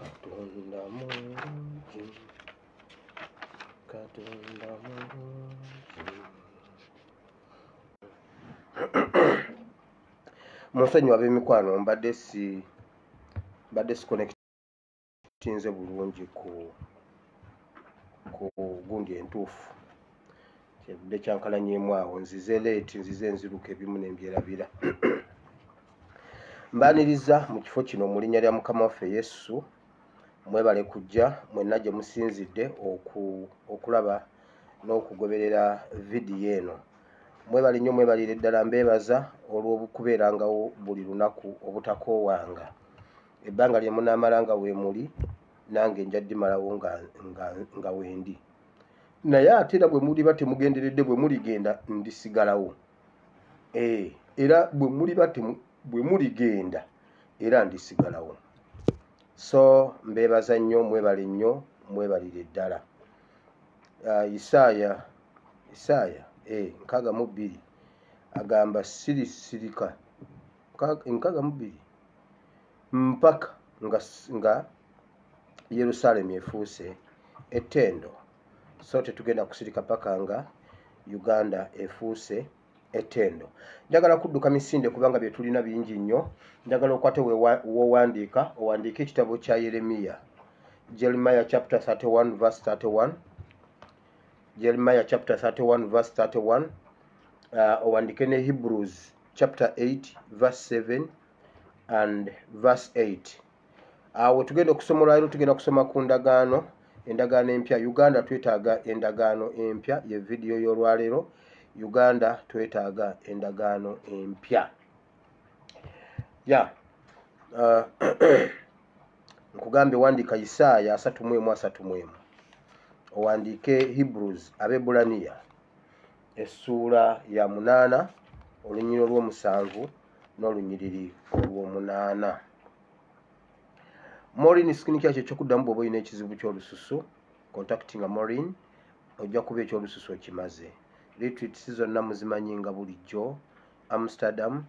katonda mulungi katonda mulungi munsonyi ab'emikwano mbadde si mbadde sikonektinze bulungi ku ku gundi entuufu. Kyevudde kyankalanyeemu awo nzize leeti nzize enziruka ebimu nembyerabira mbaniriza mu kifo kino mu linnya lya mukama waffe yesu mwebale kujja mwenna gye musinzidde oku, okulaba n'okugoberera vidiyo eno. Mwebale nnyo mwebalire ddala mbeebaza olw'okubeerangawo buli lunaku obutakoowanga. Ebbanga lye munaamalanga we muli nange nja ddimalawo nga, nga, nga wendi naye ate era bwe muliba temugenderedde bwe muligenda ndisigalawo. E, era bwe muliba bwe muligenda era ndisigalawo so mbeebaza nnyo mwebale nnyo mwebalire ddala uh, isaaya isaaya e, nkaaga mu bbiri agamba sirisirika nkaaga mu bbiri. Mpaka nga, nga yerusaalemu efuuse ettendo. So tetugenda kusirika paka nga uganda efuuse ettendo. Njagala kudduka misinde kubanga bye tulina bingi nnyo. Njagala okwate wowandiika owandiika ekitabo kya yeremiya. Jeremiah chapter 31 verse 31 jeremiah chapter 31 verse 31 uh, owandike ne hebrews chapter 8 verse 7 and verse 8 awo uh, tugenda okusoma olwaliro tugenda kusoma ku ndagaano. Endagaano empya uganda twetaaga endagaano empya ye vidiyo y'olwaleero uganda twetaaga endagaano empya. Ya uh, nkugambye wandiika isaaya asatu mu emu asatu mu emu. Owandiike hebrews abebulaniya essuula ya munaana olunyiri olw'omusanvu n'olunyiriri olw'omunaana. Morin sikini kyakyo ekyokuddamu bweoba olina ekizibu ky'olususu contactinga morin ojja kuba ekyolususu okimaze retreats zonna muzimanyi nga bulijjo. Amsterdam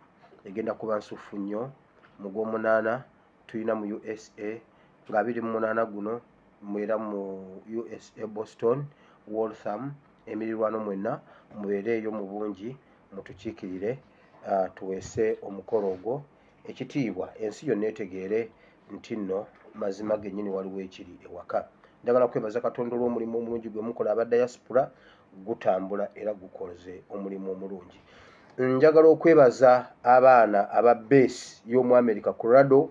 egenda kuba nsufu nnyo. Mu gw'omunaana tulina mu usa nga abiri mu munaana guno mwera mu usa boston waltham emirirwano mwenna mubeereeyo mu bungi mutukiikirire uh, tuweese omukolo ogwo. Ekitiibwa ensi yonna etegeere nti nno mazima gennyini waliwo ekiri ewaka. Njagala kwebaza katonda olw'omulimu omulungi gwe mukola aba diaspora gutambula era gukoze omulimu omulungi. Njagala okwebaza abaana aba base y'omu america corado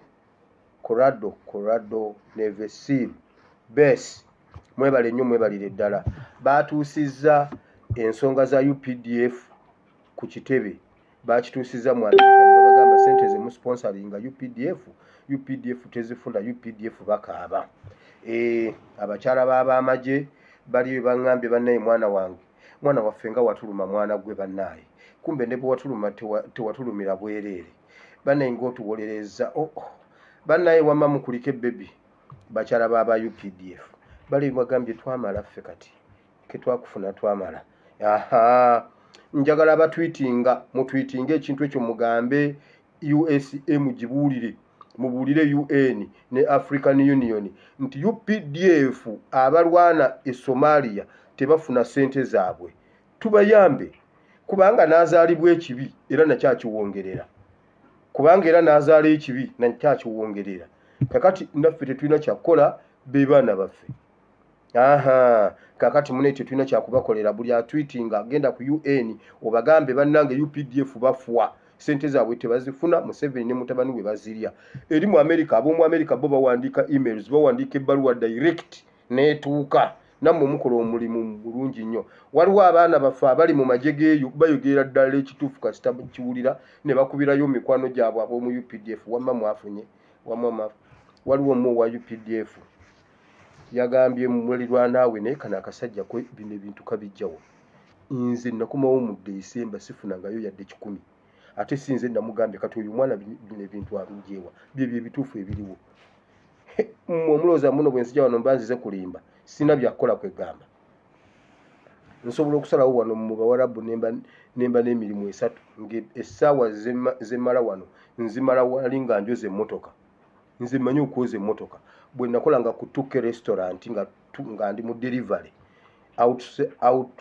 corado corado nevesil base. Mwebale nnyo mwebalire ddala batuusizza ensonga za updf ku kitebe. Bakituusiza mu amerika nebabagamba sente zemusponsalinga updf updf tezifuna updf bakaaba. E, abakyala babamagye bali bebaŋambye bannaye mwana wange mwana waffe nga watuluma mwana gwe bannaye kumbe ne bwewatuluma tewatulumira bwereere bannaye ngaotuwolereza oh, oh. bannaye wama mukulika ebebi bakyala baba updf bali bagambye twamala ffe kati ketwakufuna twamala aha njagala batwitinga mutwitinga ekintu ekyo mugambe usm gibuulire mubuulire un ne african union. Nti updf abalwana e somalia tebafuna sente zaabwe. Tubayambe kubanga nazaalibwa ekibi era nakyakiwongerera. Kubanga era nazaala ekibi nakyakiwongerera. Kakati naffe tetulina kyakukola be baana baffe. Aha kakati mune tetulina kyakubakolera. Buli atwitinga agenda ku un obagambe bannange updf bafuwa sente zaabwe tebazifuna museveni ne mutabani we bazirya. Eri mu america ab'omu america bo bawandiika emails bawandiika ebbaluwa direct neetuuka nammwe mukola omulimu bulungi nnyo. Waliwo abaana baffe abali mu magye geeyo bayogerera ddala ekituufu kasita kiwulira ne bakubirayo mikwano gyabwe ab'omu updf wamma mwafunye wamma waliwo mu wa updf yagambye mulirwanaawe naye kano akasajja kwe bino ebintu kabijjawo. Nze nakomawo mu desemba sifunangayo yadde kikumi ate sinze namugambye kati oyo omwana bino ebintu abijeewa byebyo ebituufu ebiriwo. Mmwe omulowooza muno bwe nzija wano mba nzize kulimba sina byakukola kwegamba nsobola okusalawo wano mu bawarabu nemba n'emirimu esatu ngaessaawa zemala wano nzimala wali nga njoza emmotoka nze mmanyi okwoza emmotoka. Bwe nakolanga ku tuke restaurant nga, ndi mu delivery out,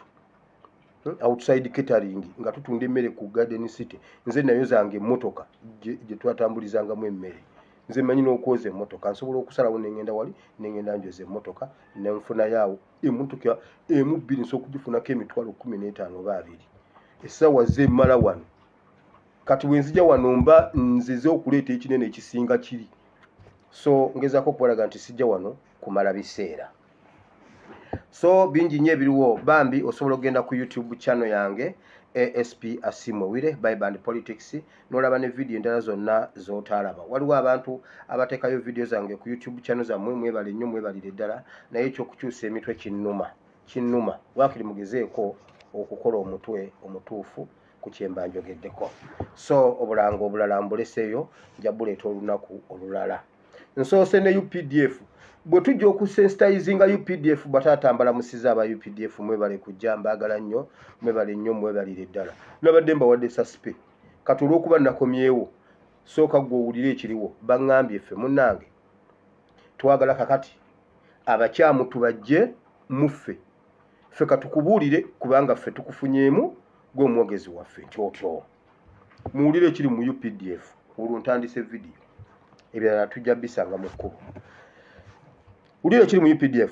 outside catering nga tutunda emmere ku garden city. Nze nayozanga emmotoka gye twatambulizangamu emmere. Nze manyi n'okwoza emmotoka nsobola okusalawo nengenda wali nengenda njoza emmotoka nenfunayaawo emmotoka emu bbiri nsobola okugifunako emitwalo kumi n'etaano oba abiri. Essaawa zemmala wano. Kati wenzija wano mba nzize okuleeta ekinene ekisinga kiri. So ngezaako okubalaga nti sijja wano kumala biseera so bingi nnyo ebiriwo bambi osobola okugenda ku youtube channel yange asp asimowire biband politics nolaba ne vidiyo endala zonna zotalaba waliwo abantu abateekayo vidiyo zange ku youtube channel zammwe mwebale nnyo mwebalire ddala naye ekyokukyusa emitwe kinnuma kinnuma. Wakiri mugezeeko okukola omutwe omutuufu ku kyemba njogeddeko. So obulanga obulala mbuleseeyo nja buleeta olunaku olulala. Nsoose ne updf bwe tujja okusensitizinga updf bwataatambala musiza aba updf mwebale kujja mbaagala nnyo mwebale nnyo mwebalire ddala. Nabadde mbawadde saspe kati olw'okuba nakomyewo sooka gwe owulire ekiriwo baŋŋambye ffe munnange twagala kakati abakyamu tubajje muffe ffe. Katukubuulire kubanga ffe tukufunyeemu gwe omwogezi waffe nti otyo muwulire ekiri mu updf olwo ntandise vidiyo ebirala tujja bisanga mu kkubo wulire ekiri mu updf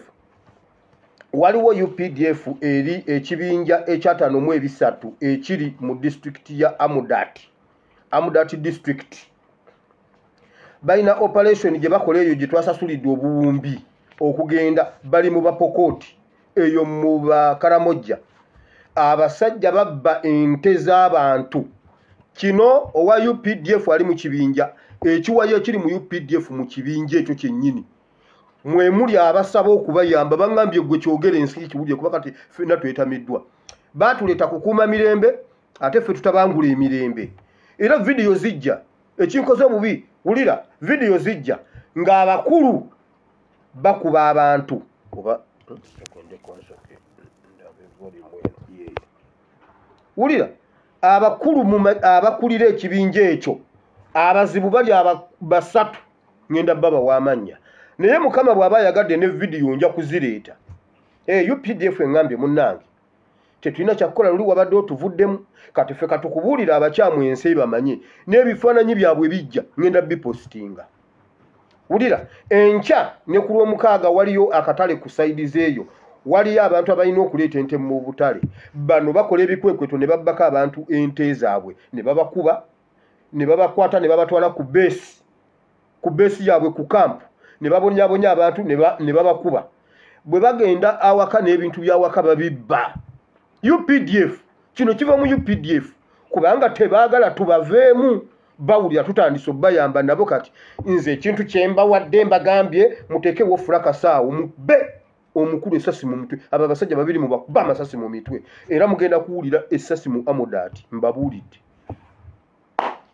waliwo updf eri ekibinja ekyataano mu ebisatu ekiri mu disitulikiti ya amudat amudat district. Balina operation gye bakola eyo gye twasasulidde obuwumbi okugenda bali mu bapokooti eyo mu bakaramojja abasajja babba ente z'abantu. Kino owa updf ali mu kibinja ekiwayo ekiri mu updf mu kibinja ekyo kyennyini mwemuli abasaba okubayamba baŋŋambye gwe kyogere ensi kiwulire kuba kati fenna twetamiddwa. Baatuleeta kukuuma mirembe ate ffe tutabangula emirembe. Era vidiyo zijja ekinkoze obubi wulira vidiyo zijja ng'abakulu bakuba abantu. Oba wulira abakulu abakulira ekibinja ekyo abazibu bali basatu ŋŋenda baba w'amannya naye mukama bw'aba ayagadde ne vidiyo nja kuzireeta. E updf eŋŋambye munnange tetulina kyakukola luli wabadde otuvuddemu. Kati ffe katukubuulira abakyamu ensi bamanye n'ebifaananyi byabwe bijja ŋŋenda bipositinga wulira enkya ne ku lwomukaaga waliyo akatale ku saidizi eyo. Waliyo abantu abalina okuleeta ente mu butale. Bano bakola ebikwekweto ne babbako abantu ente zaabwe ne babakuba ne babakwata ne babatwala ku beesi ku beesi yaabwe ku kampu ne babonyabonya abantu ne babakuba. Bwe bagenda awaka n'ebintu byawaka babibba. Updf kino kiva mu updf kubanga tebaagala tubaveemu bawulira tutandise obayamba nabo kati nze ekintu kyembawadde mbagambye muteekewo furakasaawo mubbe. Omukulu esasi mu mutwe abo abasajja babiri mubakuba amasasi mu mitwe. Era mugenda kuwulira esasi mu amodaati mbabuulidde.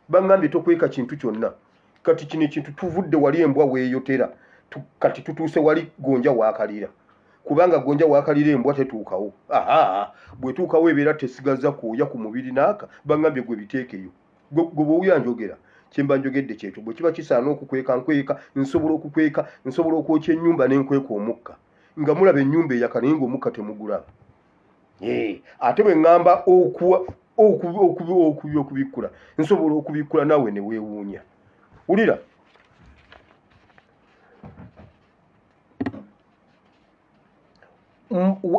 Baŋŋambye tokweka kintu kyonna kati kino ekintu tuvudde wali embwa weeyotera. Kati tutuuse wali gonja waakalira. Kubanga gonja waakalira embwa tetuukawo. Aha bwetuukawo ebeera tesigaza kwoya ku mubiri naaka baŋŋambye gwe biteekeyo. Gwe bwewuya njogera kyemba njogedde kyekyo bwe kiba kisaana okukweka nkweka nsobola okukweka nsobola okwokya ennyumba n'enkweka omukka. Nga mulaba ennyumba eyaka naye ngaomukka temugulaba ate bwe ŋŋamba okubikkula nsobola okubikkula naawe ne weewuunya wulira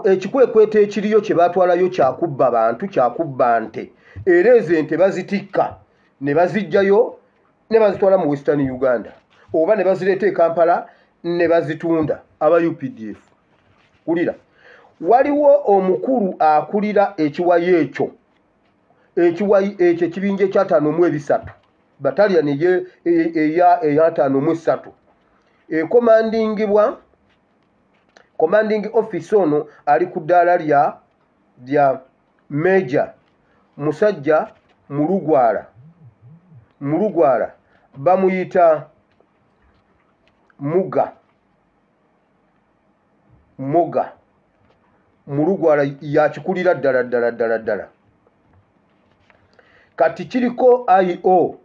ekikwekweto ekiriyo kye batwalayo kyakubba bantu kyakubba nte era ezo ente bazitikka ne bazijjayo ne bazitwala mu western uganda oba ne bazireeta e kampala ne bazitunda aba updf wulira waliwo omukulu akulira ekiwayi ekyo ekiwayi ekyo ekibinja ekyataano mu ebisatu batalyan eyataano mu esatu ekomandingibwa commanding office ono ali ku ddaala lya lya meja musajja mulugwala mulugwala bamuyita muga. Muga. Mulugwala yakikulira ddala ddala ddala ddala. Kati kiriko io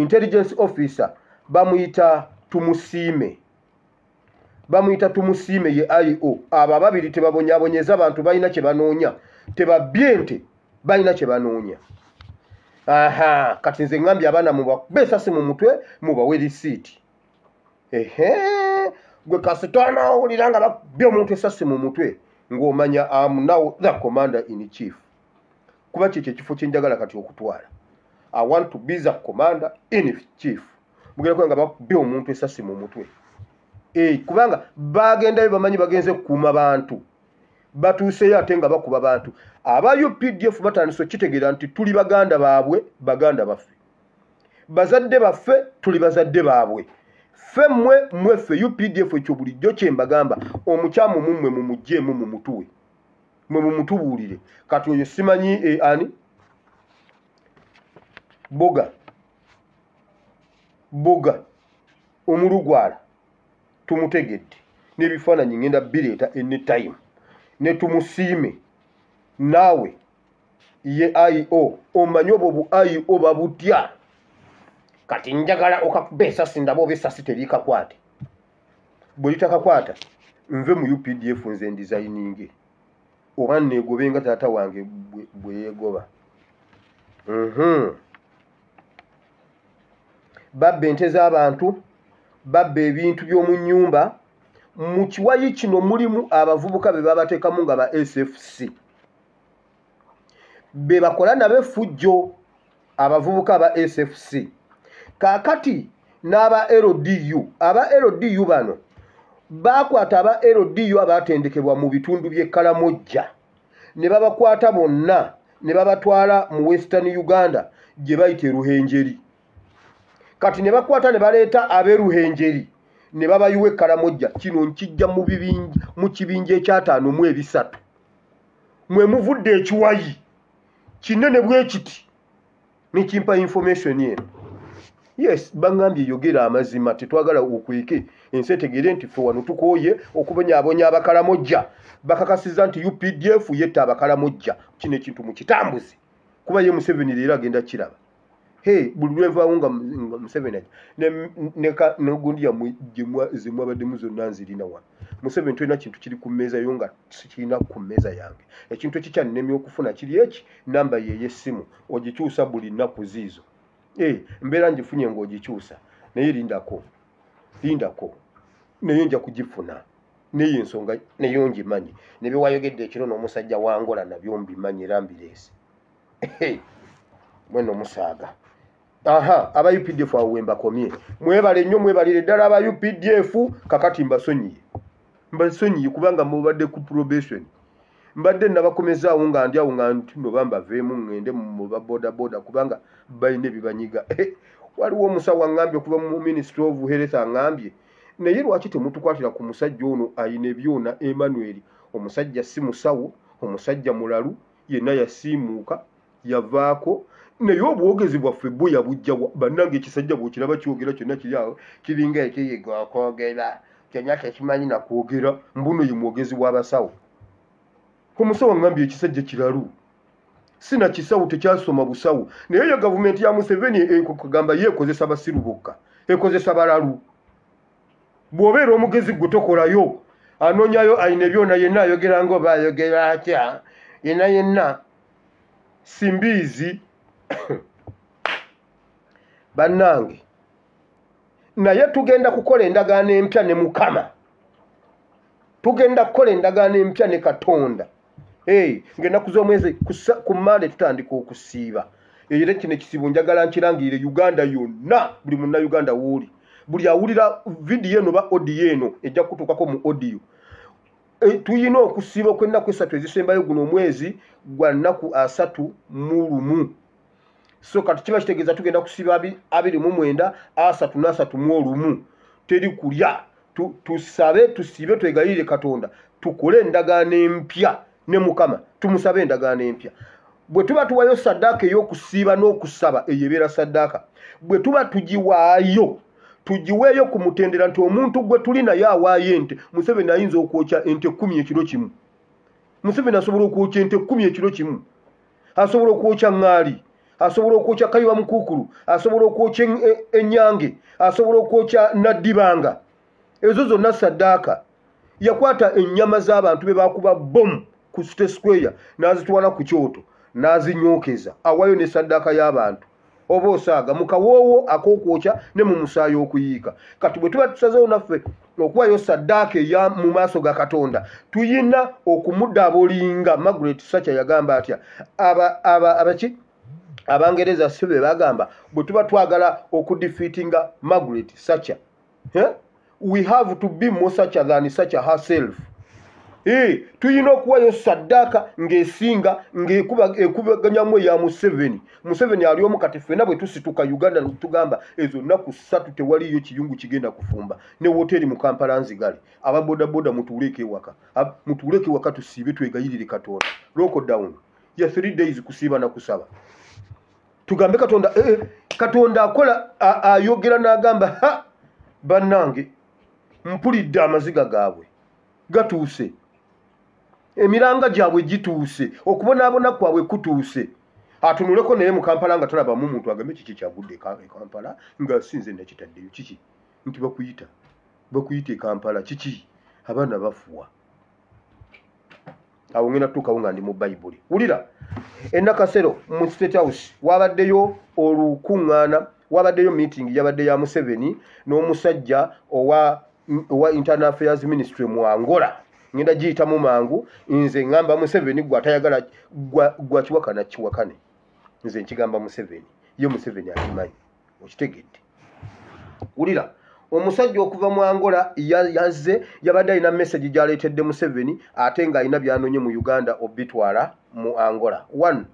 intelligence officer bamuyita tumusiime. Bamuyita tumusiime ye io abo ababiri tebabonyabonyeza abantu balina kye banoonya. Tebabbye nte balina kye banoonya. Aha kati nze ŋambye abaana mubeesasi mu mutwe mubawe risiiti ehe gwe kasitwana owulira nga babbye omuntu esasi mu mutwe ng'omanya am now the commander in chief. Kuba kyekyo ekifo kyenjagala kati okutwala i want to be the commander in chief. Mugenda kuba nga babbye omuntu esasi mu mutwe. E, kubanga bagendayo bamanyi bagenze kukuuma bantu. Batuuseyo ate nga bakuba bantu. Aba updf batandisa okitegeera nti tuli baganda baabwe baganda baffe. Bazadde baffe tuli bazadde baabwe. Ffe mmwe mweffe updf ekyo bulijjo kyembagamba omukyamu mummwe mumugjeemu mu mutuwe. Mwe mumutubuulire. Kati oyo simanyi e, ani boga boga omulugwala. Tumutegedde. N'ebifaananyi ngenda bireeta anytime ne tumusiime. Naawe ye io omanyi obwo bu io babutya kati njagala okakuba esasi ndaba oba esasi terikakwate. Bwe litakakwata nve mu updf nze ndizayininge oba neegobe nga taata wange bwe yeegoba. Mhm. Babba ente z'abantu babba ebintu by'omu nnyumba. Mu kiwayi kino mulimu abavubuka be babateekamu nga ba sfc be bakola nabe effujjo abavubuka aba sfc kaakati n'aba ldu aba ldu bano baakwata aba ldu abaatendekebwa mu bitundu by'ekkalamojja ne babakwata bonna ne babatwala mu western uganda gye bayita eruhenjeri kati ne bakwata ne baleeta ab'eruhenjeri ne babayiwa ekkalamojja kino nkijja mu kibinja ekyataano mu ebisatu. Mwe muvudde ekiwayi kinene bwe kiti nekimpa information eno. Yes baŋŋambye yogera amazima tetwagala okweke ensi etegere nti fe wano tukooye okubonyaabonya abakalamojja bakakasiza nti updf yetta abakalamojja kino ekintu mukitambuze kuba ye museveni leero agenda kiraba he buli lwenvaawo nga museveni negundi zemwabaddemu zonna nzirina wano museveni tolina kintu kiri ku mmeeza yo nga sikirina ku mmeeza yange. Ekintu ekikyaninemi okufuna kiri eki? Namba yeyesimu ogikyusa buli nnaku ziizo. Eh, mbeera ngifunye ng'ogikyusa. Naye lindako lindako. Naye nja kugifuna. Naye ensonga nayo ngimanyi nebyewayogedde ekiro n'omusajja wangola nabyo mbimanyi era mbireese. Mweno musaaga aha aba updf awo wembakomye mwebale nnyo mwebalire ddala aba updf kakati mbasonyiye. Mbasonyiye kubanga mubadde ku probation. Mbadde nabakomezaawo nga ndi awo nga nti noba mbaveemu ŋŋende muba bodaboda kubanga balina ebibanyiga. Eh, waliwo omusawo aŋŋambye okuva mu ministry of health aŋŋambye naye lwaki temutukwatira ku musajja ono ayina ebyona emmanuel? Omusajja si musawo omusajja mulalu yenna yasiimuuka yavaako naye obwogezi bwaffe bwe yabujjawa bannange ekisajja bwekiraba kyogera kyonna kiri awo kiringa ekiyiga okwogera. Kyonna tekimanyi nakwogera mbuno ye mwogezi w'abasawo. Omusawo ngambye ekisajja kiralu. Sina kisawo tekyasoma busawo. Naye yo gavumenti ya museveni kugamba ye ekozesa basiru bokka ekozesa balalu. Bw'obeera omugezi gwe tokolayo anoonyayo ayina ebyona yenna ayogera nga oba ayogera atya? Yenna yenna simbiizi bannange naye tugenda kukola endagaano empya ne mukama. Tugenda kukola endagaano empya ne katonda. Hey, ng'ennaku z'omwezi ku Mande tutandika okusiiba. Era kino ekisibo njagala nkirangirire uganda yonna buli munnayuganda wuuli buli awulira vidiyo eno ba odiyo eno ejja kutuukako mu odiyo e, tuyina okusiiba okw'ennaku esatu ezisembayo guno omwezi gwa nnaku asatu mu lumu so kati kiba kitegeeza tugenda kusiiba abiri mu mwenda asatu n'asatu mu olumu. Teri kulya. Tusabe tusiibe twegayirire katonda. Tukole endagaano empya ne mukama. Tumusabe endagaano empya. Bwe tuba tuwayo saddaaka ey'okusiiba n'okusaba eyo ebeera saddaaka bwe tuba tugiwaayo tugiweeyo ku mutendera nti omuntu gwe tuli naye awaayo ente museveni ayinza okwokya ente kumi ekiro kimu. Museveni asobola okwokya ente kumi ekiro kimu. Asobola okwokya ŋŋaali asobola okwokya kayiwa mukuukulu asobola okwokya enyange asobola okwokya naddibanga. Ezo zonna saddaaka yakwata ennyama z'abantu be bakuba bomu ku site square n'azitwala ku kyoto n'azinyokeza. Awayo ne saddaaka y'abantu. Oba osaaga mu kawoowo ak'okwokya ne mu musaayi okuyiika. Kati bwe tuba tusazeewo naffe okuwayo saddaaka eya mu maaso ga katonda tuyina okumudaabulinga margaret sacha yagamba atya abaki abangereza si be bagamba bwe tuba twagala okudefeatinga margaret sacha we have to be more sacha than sacha herself. Tuyina okuwayo saddaaka ng'esinga ng'ekubaganyamu eya museveni. Museveni ali omu kati ffenna bwe tusituka uganda netugamba ezo nnaku ssatu tewaliyo kiyungu kigenda kufumba. Ne woteeri mu kampala nzigale ababodaboda mutuuleko ewaka. Mutuuleko ewaka tusiibe twegayirire katonda. Lockdown ya three days kusiiba na kusaba tugambe katonda eh, katonda akola ayogera n'agamba ha bannange mpulidde amaziga gaabwe gatuuse. Emiranga gyabwe gituuse okubonaabona kwabwe kutuuse. Atunuleko naye mu kampala nga talabamu muntu agambe kiki kyagudde ekampala nga sinze nakitaddeyo kiki? Nti bakuyita bakuyita ekampala kiki? Abaana bafuwa awo ngenda tutuukawo nga ndi mu bayibuli wulira enakasero mu state house wabaddeyo olukuŋŋaana wabaddeyo meeting yabadde ya museveni n'omusajja owa, owa internal affairs ministry mu angola. Ngenda giyitamu mangu nze ŋŋamba museveni gwe atayagala gwa kiwakana kiwakane. Nze nkigamba museveni ye museveni akimanyi okitegedde. Wulira omusajja okuva mu angola yazze yabadde alina message gyaleetedde museveni ate ng'alina byanonye mu uganda obitwala mu angola. One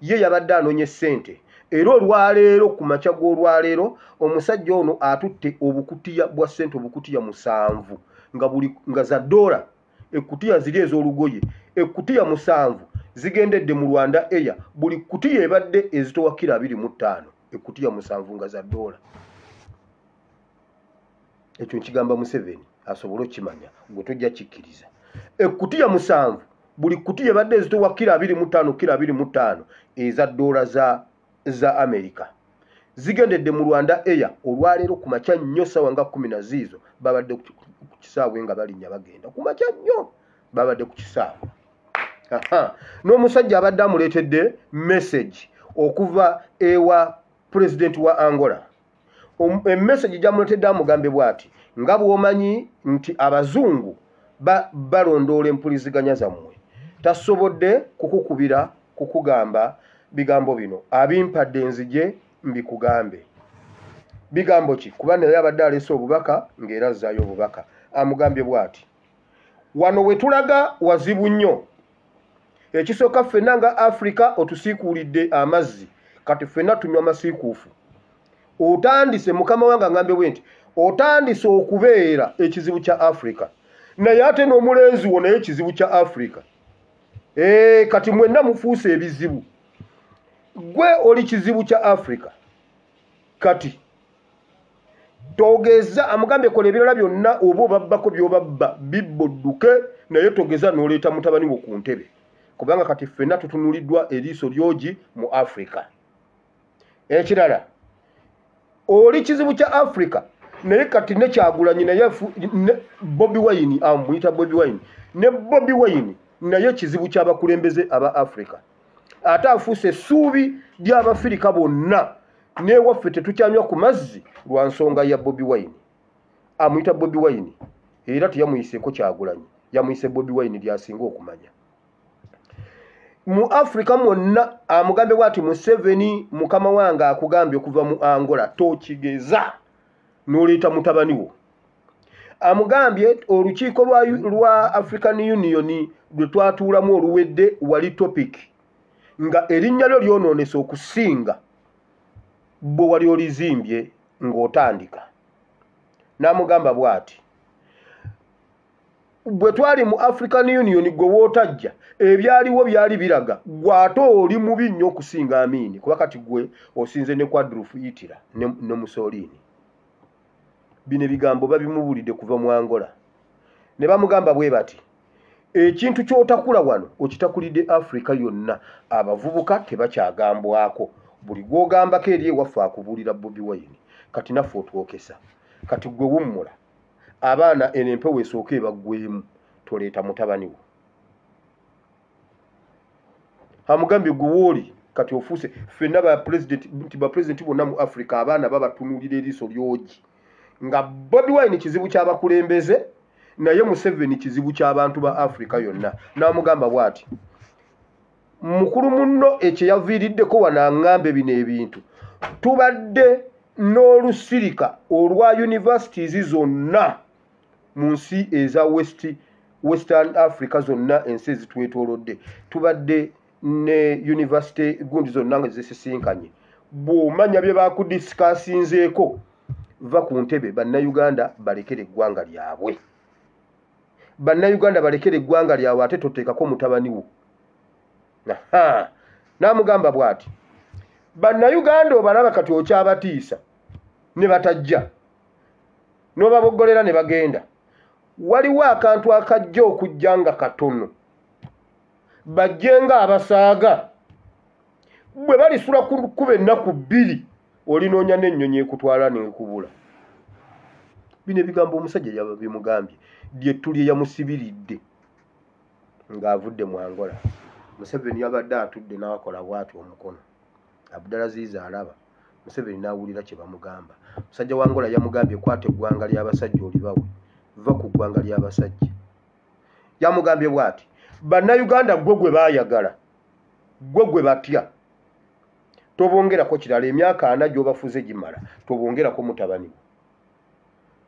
ye yabadde anonye ssente. Era olwaleero ku makya g'olwaleero omusajja ono atutte obukutiya bwa ssente obukutiya musanvu nga buli nga za ddoola ekutiya ziri ez'olugoye ekutiya musanvu zigendedde mu rwanda eya buli kutiya ebadde ezitowakira abiri mu ttaano ekutiya musanvu nga za ddoola ekyo nkigamba museveni asobole okukimanya gwe tojja kikkiriza. Ekutiya musanvu buli kutiya ebadde ezitowakira abiri mu ttaano kira abiri mu ttaano eza ddoola za za amerika zigendedde mu rwanda eya olwaleero ku makya nnyo sawa nga kumi na ziizo babadde ku kisaawe nga balinnya bagenda. Ku makya nnyo babadde ku kisaawe. N'omusajja abadde amuleetedde message okuva ewa pulezidenti wa angola emessage gyamuleetedde amugambe bw'ati nga bw'omanyi nti abazungu balondoola empuliziganya zammwe. Tasobodde kukukubira kukugamba bigambo bino. Abimpadde enzije mbikugambe. Bigambo ki? Kuba naye abadde aleese obubaka ng'era azzaayo obubaka. Amugambye bw'ati. Wano we tulaga wazibu nnyo. Ekisooka ffenna nga afirika otusiikuulidde amazzi kati ffenna tunywa masiikuufu otandise mukama wange agambe bwe nti otandise okubeera ekizibu kya afirika naye ate n'omulenzi wo naye ekizibu kya afirika ee kati mwenna mufuuse ebizibu. Gwe oli kizibu kya afirika kati togeza amugambye kola ebirala byonna oba obabbako byobabba bibbodduke naye togeza n'oleeta mutabani wo ku ntebe. Kubanga kati ffenna tutunuliddwa eriiso lyogi mu afirika ekirala oli kizibu kya afirika naye kati nekyagulanyi naye bobi wine amuyita bobi wine ne bobi wine naye kizibu kyabakulembeze aba afirika ate afuuse essuubi ly'abafirika bonna newaffe tetukyanywa ku mazzi lwa nsonga ya bobi wine. Amuyita bobi wine era teyamuyiseeko kyagulanyi yamuyise bobi wine lyasinga okumanya mu afirika mwonna amugambe bwati museveni mukama wange akugambye okuva mu angola tokigeza n'oleeta mutabani wo. Amugambye olukiiko lwa, lwa african union lwe twatuulamu oluwedde wali topic nga erinnya lyo lyonoonesa okusinga bwe wali olizimbye ng'otandika. N'amugamba bw'ati bwe twali mu african union gwe wootajja ebyaliwo byali biraga. Gw'ate oli mubi nnyo okusinga amiini kuba kati gwe osinze ne kwadrufu itira ne, musoliini bino ebigambo babimubulidde kuva mu angola. Ne bamugamba bwe bati ekintu ky'otakula wano okitakulidde afirika yonna abavubuka tebakyagambwako. Buli gwogambako eri ewaffe akubuulira bobi wine kati naffe otwokesa. Kati gwe wummula abaana eno empewo esooka ebaggwemu toleeta mutabani wo. Amugambye guwooli kati ofuuse ffenna nti bapulezidenti bonna mu africa abaana babatunuulira eriiso lyogi nga bobi wine kizibu kyabakulembeze naye museveni kizibu ky'abantu ba africa yonna. N'amugamba bw'ati mukulu muno ekyo yaviiriddeko wanaŋŋambe bino ebintu. Tubadde n'olusirika olwa universities zonna mu nsi eza west western africa zonna ensi ezitwetoolodde tubadde ne university gundi zonna nga zisisinkanye. Bw'omanya bye bakudisikasinzeeko va ku ntebe. Bannayuganda balekera eggwanga lyabwe. Bannayuganda balekera eggwanga lyabwe ate toteekako mutabani wo. N'amugamba bw'ati bannayuganda obalaba kati okyabatiisa ne batajja. N'obaboggolera ne bagenda waliwo akantu akajja okujja nga katono. Bajje nga abasaaga. Bwe balisula kuba ennaku bbiri olinoonya n'ennyonyi ekutwala nekubula. Bino ebigambo omusajja bimugambye lye yamusibiridde ng'avudde mu angola. Museveni yabadde atudde n'akola bwati omukono. Abdalaziza alaba museveni n'awulira kye bamugamba. Musajja wa angola yamugambye kwata eggwanga ly'abasajja olibawe va ku ggwanga ly'abasajja yamugambye bwati bannayuganda gwe gwe baayagala gwe gwe batya. Tobongerako kirala emyaka ana gy'obafuze gimala tobongerako mutabani wo.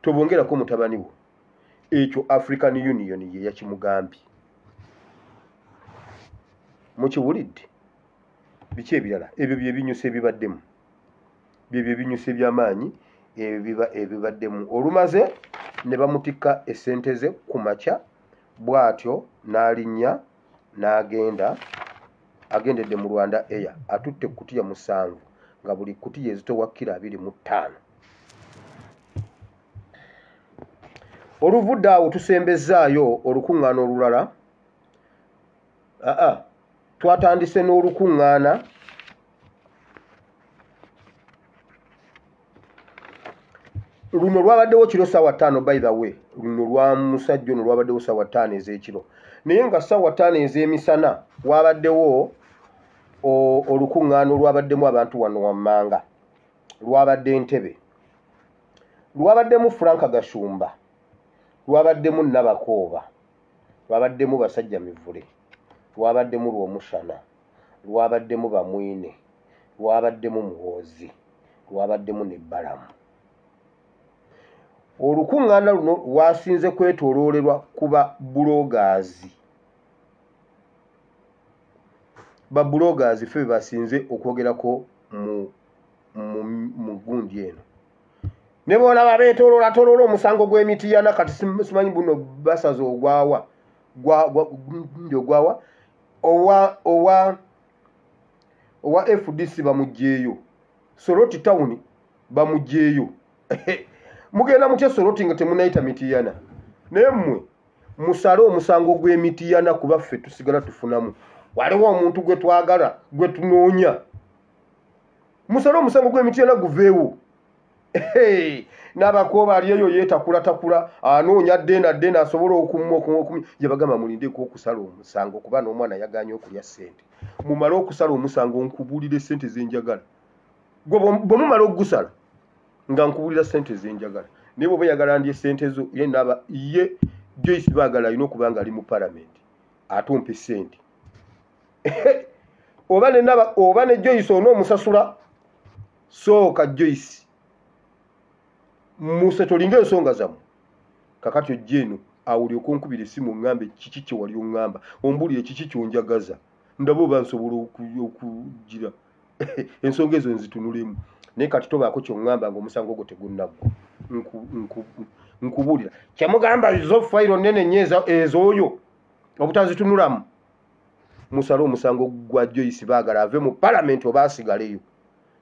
Tobongerako mutabani wo. Ekyo african union ye yakimugambye. Mukiwulidde? Biki ebirala? Ebyo byebinyusa ebibaddemu. Byebyo ebinyusa ebyamaanyi ebiba ebibaddemu. Olumaze ne bamutikka essente ze ku makya bw'atyo n'alinnya n'agenda agendedde mu rwanda eya atutte kutiya musanvu nga buli kutiya ezitowa kkiro abiri mu ttaano. Oluvudde awo tusembezaayo olukuŋŋaana olulala. Aa twatandise n'olukuŋŋaana luno lwabaddewo kiro sawa ttaano by the way. Luno lwa musajja ono lwabaddewo sawa ttaano ez'ekiro. Naye nga sawa ttaano ez'emisana wabaddewo olukuŋŋaana olwabaddemu abantu wano wammanga. Lwabadde entebe lwabaddemu frank gashumba. Lwabaddemu nabakooba lwabaddemu basajja mivule. Lwabaddemu lwomushana. Lwabaddemu bamwine. Lwabaddemu muhoozi lwabaddemu nebbalamu olukuŋŋaana luno lwasinze kwetooloolerwa kuba bulogaazi babulogaazi fe bebasinze okwogerako mu gundi eno. Ne boolaba beetooloola tooloola omusango gw'emitiyana kati simanyi buno basaze ogwawa gundi ogwawa? Owa owa fdc bamugjeeyo soroti town bamugjeeyo mugenda mutya soroti nga temunayita mitiyana. Naye mmwe musale omusango gw'emitiyana kuba ffe tusigala tufunamu. Waliwo omuntu gwe twagala gwe tunoonya. Musale omusango gw'emitiyana guveewo. N'abakooba ali eyo yeetakulatakula anoonya ddeena ddeena asobole okumwa gye bagamba mulindeko okusala omusango kuba n'omwana yaganye okulya ssente. Mumale okusala omusango nkubuulira essente zenjagala. Gwe bwe mumala okugusala nga nkubuulira ssente zenjagala naye bweoba yagala ndya essente zo ye naba ye joyce baagala alina okuba nga ali mu palamenti atumpa essente oba nenaba oba ne joyce onoomusasula sooka joyce musetolinga ensonga zammwe. Kakati ojja eno awuli okunkubira essimu oŋŋambe kiki kye wali oŋŋamba? Ombuulire kiki kyonjagaza ndaba oba nsobola okugira? Ensonga ezo nzitunulemu naye kati tobaako kyoŋŋamba ngaomusango gwo tegunnaggwa. Nkubuulira. Kyemugamba zo fayiro nene nnyo ez'oyo obutazitunulamu. Musale omusango gwa joyce baagala ave mu palamenti oba asigaleyo.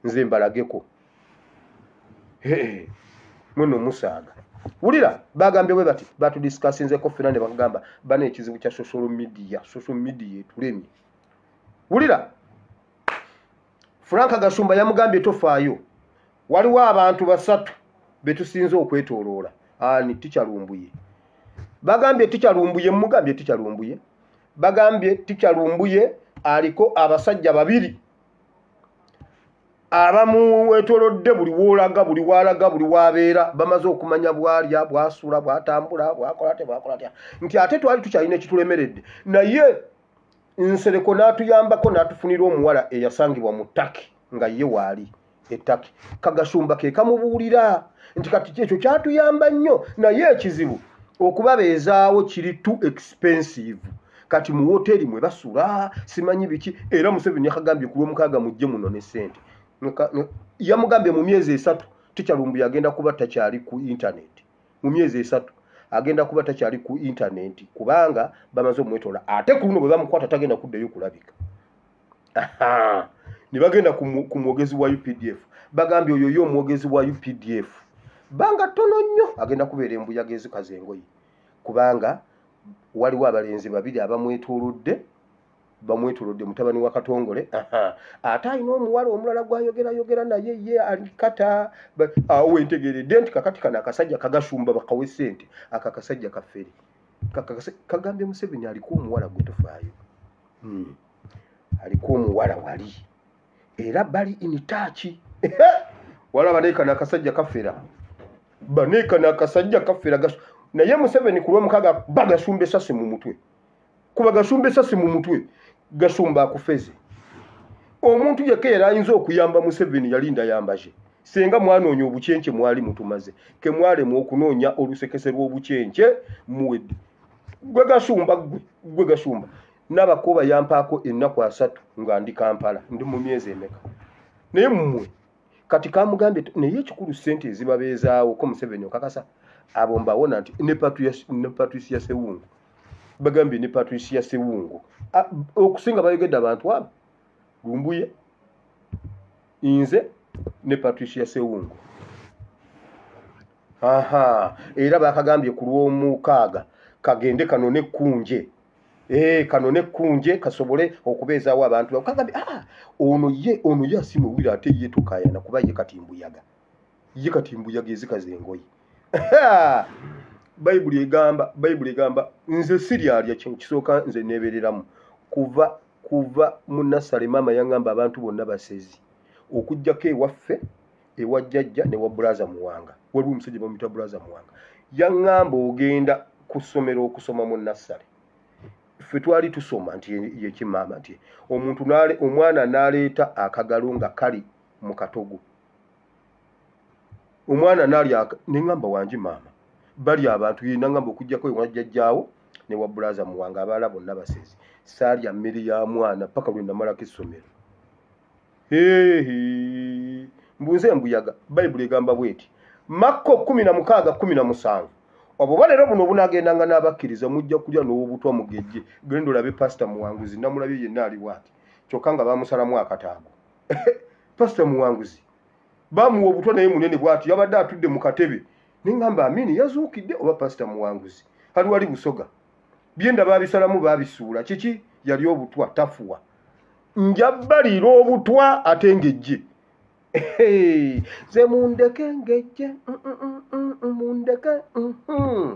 Nze mbalageko. Mweno musaaga. Wulira bagambye bwe bati batudisikasinzeko fena ne bagamba bana ekizibu kya social media social media etulemye wulira franka gashumba yamugambye tofaayo. Waliwo abantu basatu betusinze okwetoloola ani tikyalumbuye bagambye tikyalumbuye mugambye tikyalumbuye bagambye tikyalumbuye aliko abasajja babiri abamuwetolodde buli wolaga buli walaga buli wabeera bamaze okumanya bwalya bwasula bwatambula bwakola te bwakola tya nti ate twali tukyalina ekitulemeredde. Naye nsereko n'atuyambako n'atufunira omuwala eyasangibwa mu ttaki nga ye waali ettaki kagashumba ke kamubuulira nti kati kyekyo kyatuyamba nnyo naye ekizibu okubabeezaawo kiri too expensive. Kati mu woteri mwe basula simanyi biki? Era museveni yakagambye ku lwomukaaga mujje muno ne ne- yamugambye mu myezi esatu tikyalumbu yagenda kuba takyali ku intaneti mu myezi esatu agenda kuba takyali ku intaneti kubanga bamaze omwetola ate ku luno bwe bamukwata tagenda kuddayo kulabika. Ne bagenda ku mwogezi wa updf bagambye oyo ye omwogezi wa updf banga tono nnyo agenda kubeera embuyaga ezikaza engoyi kubanga waliwo abalenzi babiri abamwetoolodde bamwetoolodde mutabani wa katongole. Ate alina omuwala omulala gwayogerayogera naye ye alikata awo wentegeredde nti kakati kano akasajja kagashumba bakawe sente aka kasajja kaffere kagambye museveni aliko omuwala gwe tofaayo. Hmm. aliko omuwala wali. Era bali initaaki walaba naye kano akasajja kaffera baneekano akasajja kaffera gasu- naye museveni ku lwomukaaga bagashumba esasi mu mutwe. Kuba gashumba esasi mu mutwe gashumba akufeze. Omuntu yekka yali ayinza okuyamba museveni yalinda yambaje senga mwanoonya obukyenke mwali mutumaze. Kemwalemu okunoonya olusekese lw'obukyenke muwedde. Gwe gashumba gwe gwe gashumba nabakoba yampaako ennaku asatu nga ndi kampala ndi mu myezi emeka? Naye mmwe kati kamugambye naye ekikulu sente ezibabeezaawo ko museveni okakasa? Abo mbawona nti ne Patricia- sewungu. Bagambye ne patricia sewungu okusinga bayogedde abantu abo lumbuye nze ne patricia sewungu. Aha era bakagambye ku lw'omukaaga kagende kano nekkunje Eh, kano nekkunje kasobole okubeezaawo abantu babo kagambye ah, ono ye ono ye asimuwira ate ye tokayana kuba ye katimbuyaga. Ye katimbuyaga ezikaza engoyi bayibuli egamba bayibuli egamba nze siryalya kino kisooka nze neebereramu kuva kuva mu nasale maama yaŋŋamba abantu bonna basezi. Okugjako ewaffe ewa jjajja newa bulaza muwanga. Waliwo omusajja bamuyita bulaza muwanga. Yaŋŋamba ogenda ku ssomero okusoma mu nasale. Ffe twali tusoma nti ye- yekimaama nti omuntu omwana n'aleeta akagalo nga kali mu katogo. Omwana n'alya aka- ne ŋŋamba wangi maama bali abantu ye naŋŋamba okugjako ewa jjajjaawo ne wa bulaza muwanga abalala bonna basezi saalya mmere ya mwana paka lwe namalako essomero. Hehe mbunze embuyaga bayibuli egamba bweti makko kumi na mukaaga kumi na musanvu obuba leero buno bunaagendanga n'abakkiriza mujja kulya n'obutwa mugejje genda olabe pasita muwanguzi namulabye yenna ali bwati kyokka nga bamusalamu akataago. Pasita muwanguzi bamuwa obutwa naye munene bwati yabadde atudde mu katebe. Neŋŋamba amiini yazuukidde oba pasita muwanguzi? Ali wali busoga byenda baabisalamu baabisuula kiki? Yali obutwa tafuwa. Njabbaliira obutwa ate ngejje. Ze mundeke ngejje. Mundeke. Mhm.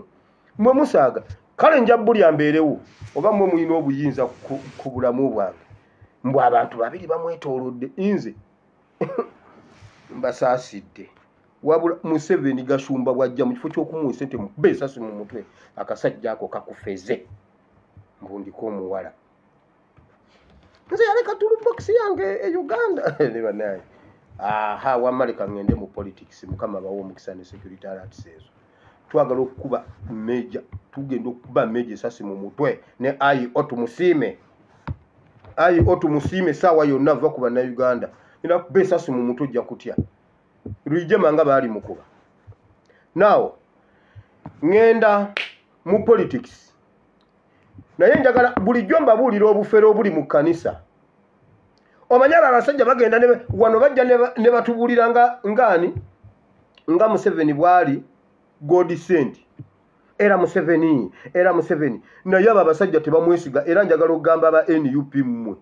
mwe musaaga kale njabbulya mbeerewo oba mwe mulina obuyinza ku, bulamu bwange? Mbw abantu babiri bamwetoolodde nze. Mbasaasidde wabula museveni gashumba bwajja mu kifo ky'okumuwa esente mukuba esasi mu mutwe. Akasajja ako kakufeze. Mbundiko omuwala. Nze yaleka tulubokisi yange e uganda. Ne banaye aha wamaleka ŋŋende mu politics. Mukama bawa omukisa ne security alerts ezo. Twagala okukuba meja tugenda okukuba meja esasi mu mutwe. Ne io tumusiime io tumusiime saawa yonna va ku bannayuganda. Ina kuba esasi mu mutwe ojja kutya lwijema nga baali mukuba. Naawo ŋŋenda mu politics. Naye njagala bulijjo mbabuulira obufere obuli mu kkanisa. Omanyi abo abasajja bagenda wano bajja ne ba- ne batubuulira nga ngaani nga museveni bwali godisent era museveni era museveni. Naye abo abasajja tebamwesiga era njagala okugamba aba nup mmwe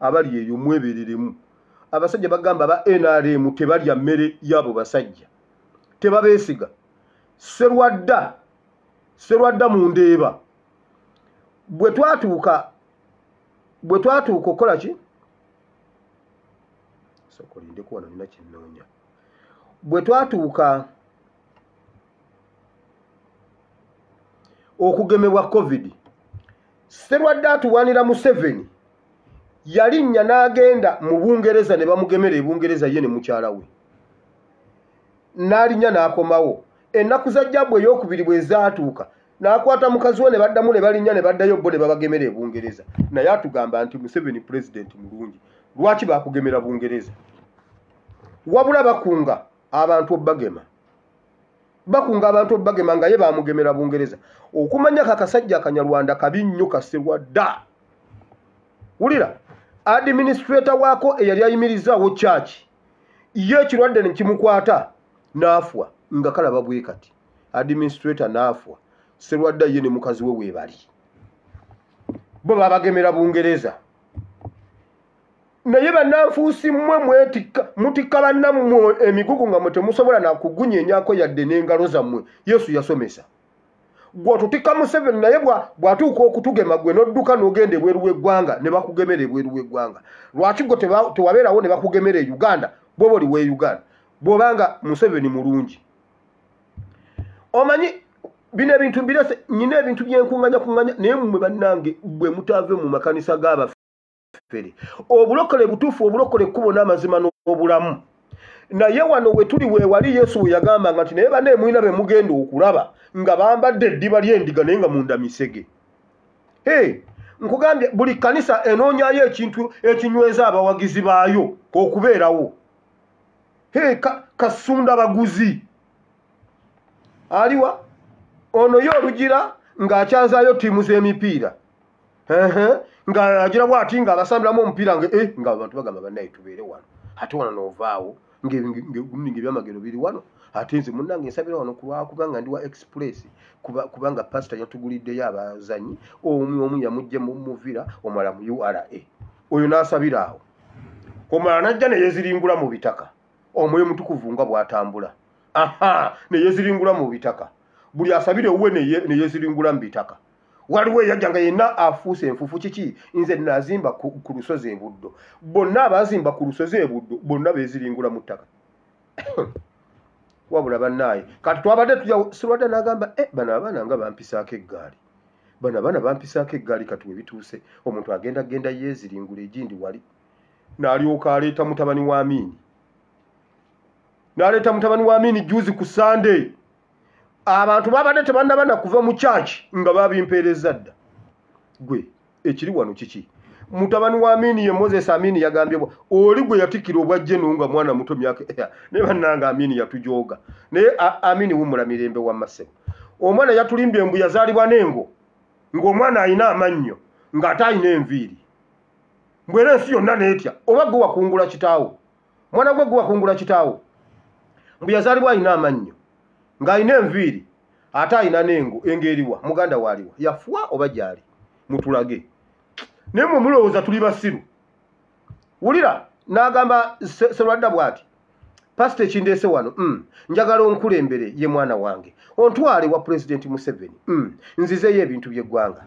abali eyo mwebereremu abasajja bagamba ba nrm tebalya mmere y'abo basajja. Tebabeesiga. Serwadda serwadda mu ndeeba. Bwe twatuuka bwe twatuuka okukola ki? Sokolindeku wano nina kinnoonya bwe twatuuka okugemebwa covid serwadde atuwanira mu seven yalinnya n'agenda mu bungereza ne bamugemera ebungereza ye ne mukyala we. N'alinnya n'akomawo. Ennaku zajjabwe eyokubiri bwe zaatuuka n'akwata mukazi we ne baddamu ne balinnya ne baddayo bo ne babagemera ebungereza naye atugamba nti museveni pulezidenti mulungi lwaki bakugemera bungereza? Wabula bakunga abantu obbagema. Bakunga abantu obbagema nga ye bamugemera bungereza. Okumanya kakasajja akanyarwanda kabi nnyo kaserwa dda wulira administrator waako eyali ayimirizaawo kyaki ye ekirwadde nekimukwata naafwa nga kalaba bwe kati. Administrator naafwa serwadda ye ne mukazi we weebali. Bo babagemera bungereza. Naye bannanfuusi mmwe mwetikka mutikka bannammwe emigugu nga mwe temusobola nakugunyenyako yadde n'engalo zammwe. Yesu yasomesa gwotutikka museveni naye bw'atuuka okutugema gwe n'odduka n'ogenda ebweru w'eggwanga ne bakugemera ebweru w'eggwanga. Lwaki gwe tewabeerawo ne bakugemera e uganda? Bwoba oli we uganda. Bw'obanga museveni mulungi. Omanyi bino ebintu mbirese nyina ebintu byenkuŋŋanya kuŋŋanya naye mmwe bannange bwe mutaave mu makanisa g'abafere. Obulokole butuufu obulokole ekkubo n'amazima n'obulamu. Naye wano we tuli weewali yesu we yagambanga nti naye banne mulina be mugenda okulaba nga bambadde eddiba ly'endiga naye nga munda misege. E nkugambye buli kanisa enoonyayo ekintu ekinyweza abawagizi baayo okubeerawo e kasunda baguzi. Aliwa ono ye olugira ng'akyazaayo ttiimu z'emipiira. Nga agira bwati ng'abasambiramu omupiira nga eh, nga abantu bagamba bannaye tubeere wano. Ate wano noovaawo ngaegumininga ebyamagero biri wano. Ate nze munnange nsabira wano kulwakuba nga ndi wa express kubanga pasita yatuguliddeyo abazanyi omu omu yamugje muvira omala mu ura oyo n'asabira awo. Omala najja neyeziringula mu bitaka. Omwoyo mutukuvu nga bw'atambula. Aha! Neyeziringula mu bitaka. Buli asabire owuwe neyeziringula mu bitaka waliwo eyajja nga yenna afuuse enfufu kiki? Nze nazimba ku lusozi ebuddo bonna abazimba ku lusozi ebuddo bonna beziringula mu ttaka. Wabula bannaaye kati twabadde tuja sirwadde n'agamba e bano abaana nga bampisaako eggaali. Bano abaana bampisaako eggaali kati we bituuse. Omuntu agenda genda yeeziringula egindi wali. N'alyoka aleeta mutabani wa amiini n'aleeta mutabani wa amiini juzi ku sande abantu babadde tebannabana kuva mu kyaki nga babimpeereza dda. Gwe ekiri wano kiki? Mutabani wa amiini ye moses amiini yagambye bwa oli gwe yatikira obwajjenu nga mwana muto myaka naye bannanga amiini yatujooga. Naye amiini wumula mirembe wa masebo omwana yatulimbye embu yazaalibwa n'engo ng'omwana alina amannyo ng'ate alina enviiri. Mbwera ensi yonna neetya oba gwe wakungula kitaawo? Mwana gwe gwe wakungula kitaawo? Mbu yazaalibwa alina amannyo ng'alina enviiri ate alina n'engo engeriwa muganda waaliwa yafuwa oba gyali mutulage naye mwe mulowooza tuli basiru wulira n'agamba serwadda bw'ati pasita ekindeese wano mm. njagala onkulembere ye mwana wange ontwale wa pulezidenti museveni mm. nzizeeyo ebintu by'eggwanga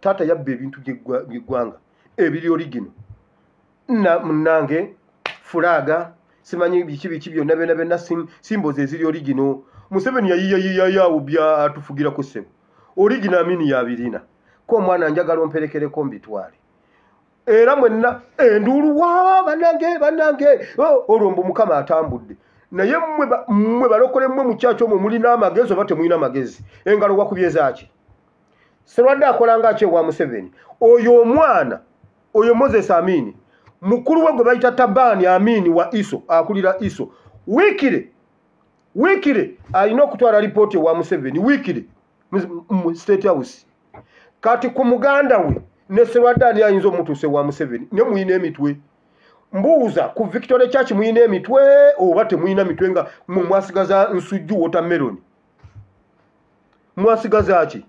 taata yabba ebintu by'eggwanga ebiri origino munange fulaaga simanyi biki biki byonna byonna byonna simbozi eziri origino museveni yayiyayiyayawo byatufugirako ssebo. Origino amini yabirina ko omwana njagala omperekereko mbitwale. Era mwenna enduulu wa banange banange olwo mbu mukama atambudde. Naye mmwe balokole mmwe mukyaki omwo mulina amagezi oba temulina magezi? Engalo wakubyezaki serwadde akolanga ki ewa museveni? Oyo omwana oyo moses amini mukulu we gwe bayita tabaani amini wa iso akulira iso wiikire wiikire alina okutwala lipooti ewa museveni wiikire mu state house. Kati ku muganda we ne serwadde ani ayinza omutuuse wa museveni ne muyina emitwe. Mbuuza ku victoria church muyina emitwe oba temuyina mitwe nga mwasigaza nsujju watermeloni mwasigaza ki?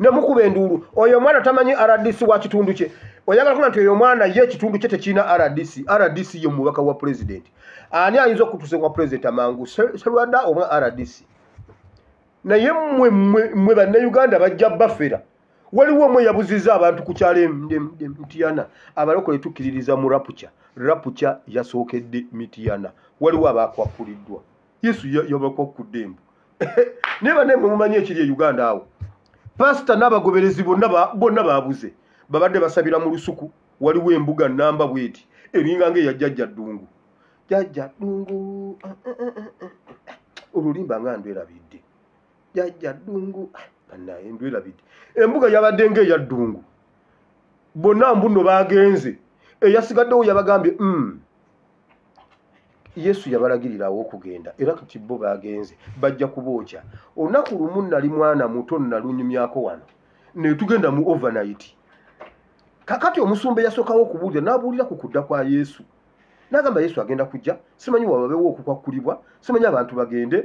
Nemukuba enduulu oyo omwana tamanyi rdc wa kitundu kye? Oyagala kuba nti oyo omwana ye ekitundu kye tekirina rdc rdc ye mubaka wa pulezidenti ani ayinza okutuusa wa pulezidenti amangu? Serwadda oba rdc naye mmwe mmwe bannayuganda bajja bafera waliwo omwe yabuziza abantu ku kyalo mitiyana abalokole tukkiririza mu rapuca rapuca yasookedde mitiyana waliwo abakwakuliddwa. Yesu yabakwakudde embu. Naye banemwe mumanyi ekiri e uganda awo. Pasita n'abagoberezi bonna babuze babadde basabira mu lusuku. Waliwo embuga namba bweti. Eringa ngaeya jjajja ddungu jjajja ddungu olulimba nga ndwerabidde. Jjajja ddungu banaye ndwerabidde. Embuga yabadde ngaeya ddungu. Bonna mbuno bagenze eyasigaddewo yabagambye mm. yesu yabalagirirawo okugenda era kati bo bagenze bajja kubookya olunaku lumu nali mwana muto nalunyumyako wano. Netugenda mu overnight. Kakati omusumba eyasookawo okubuulira n'abuulira ku kudda kwa yesu n'agamba yesu agenda kujja simanyi wababewo okukwakulibwa simanyi abantu bagende.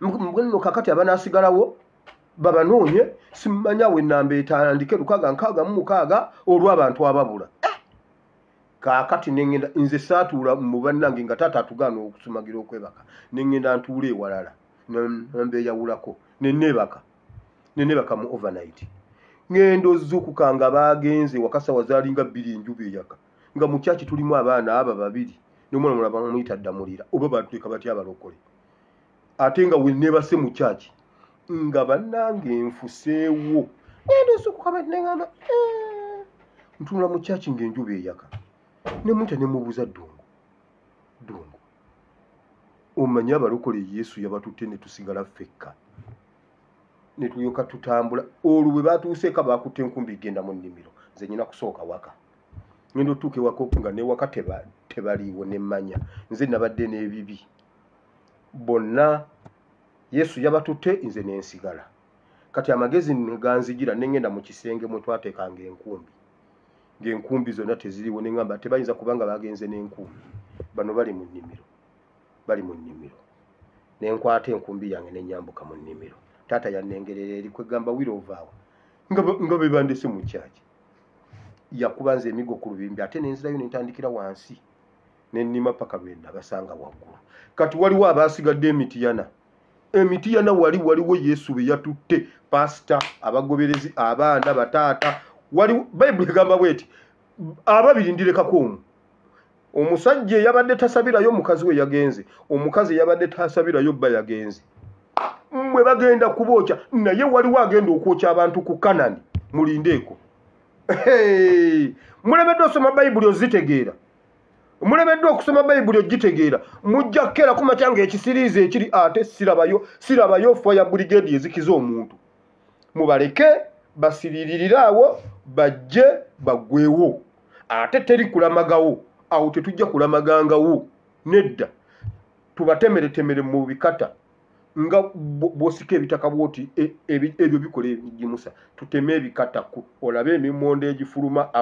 No kakati abanaasigalawo babanoonye simanya we namba etandike lukaaga nkaaga mu mukaaga olw'abantu ababula. Kaakati neŋŋenda nze saatuula mu bannange nga taata atugaana okusumagira okwebaka neŋŋenda ntuula ewalala nambeeyawulako neneebaka neneebaka mu overnight. Ŋŋenda ozzukuka nga baagenze wakasawa zaalinga bbiri enjuba eyaka nga mu kyaki tulimu abaana aba babiri nomwana mulaba muyita ddamulira oba batuteeka batya abalokole ate nga we neebase mu kyaki nga bannange nfuseewo. Ŋŋenda ozzukuka baneŋamba ntunula mu kyaki ng'enjuba eyaka. Nemuyita nemubuuza ddungu ddungu omanyi abalokole yesu yabatutte ne tusigala ffekka? Ne tulyoka tutambula. Olwo bwe batuuseeka bakutte enkumbi genda mu nnimiro nze nyina kusooka waka ngenda otuuka ewaka nga newaka tebaliiwo nemmanya nze nabadde n'ebibi bonna yesu yabatutte nze nensigala kati amagezi neganzijira nengenda mu kisenge mwe twateekanga enkumbi. Ng'enkumbi zonna teziriwo neŋŋamba tebayinza kubanga bagenze n'enkumbi. Bano bali mu nnimiro bali mu nnimiro. Nenkwata enkumbi yange nenyambuka mu nnimiro. Taata yanengerera eri kwegamba wirovaawa nga be bandese mu kyaki yakuba nze emigo ku lubimbi ate nenzirayo nentandikira wansi nennima paka lwenda basanga waggulu. Kati waliwo abasigadde emitiyana. Emitiyana wali waliwo yesu be yatutte pasita abagoberezi abaana bataata waliwo bayibuli egamba bweti ababiri ndirekako omu. Omusajja eyabadde tasabirayo mukazi we yagenze. Omukazi eyabadde tasabirayo bba yagenze. Mmwe bagenda kubookya naye waliwo agenda okwokya abantu ku kanani mulindeeko mulemeddwa osoma bayibuli ozitegeera. Mulemeddwa okusoma bayibuli ogitegeera. Mujja kukeera kumakya nga ekisiriizi ekiri ate sirabayo sirabayo faya buligedi ezikiza omuntu. Mubaleke basiriiririre awo bajje baggwewo ate teri kulamagawo awo tetujja kulamagangawo nedda. Tubatemeretemere mu bikata nga bwosika ebitaka bwoti e, ebyo bikola ebigimusa. Tuteme ebikata olabe emimonde egifuluma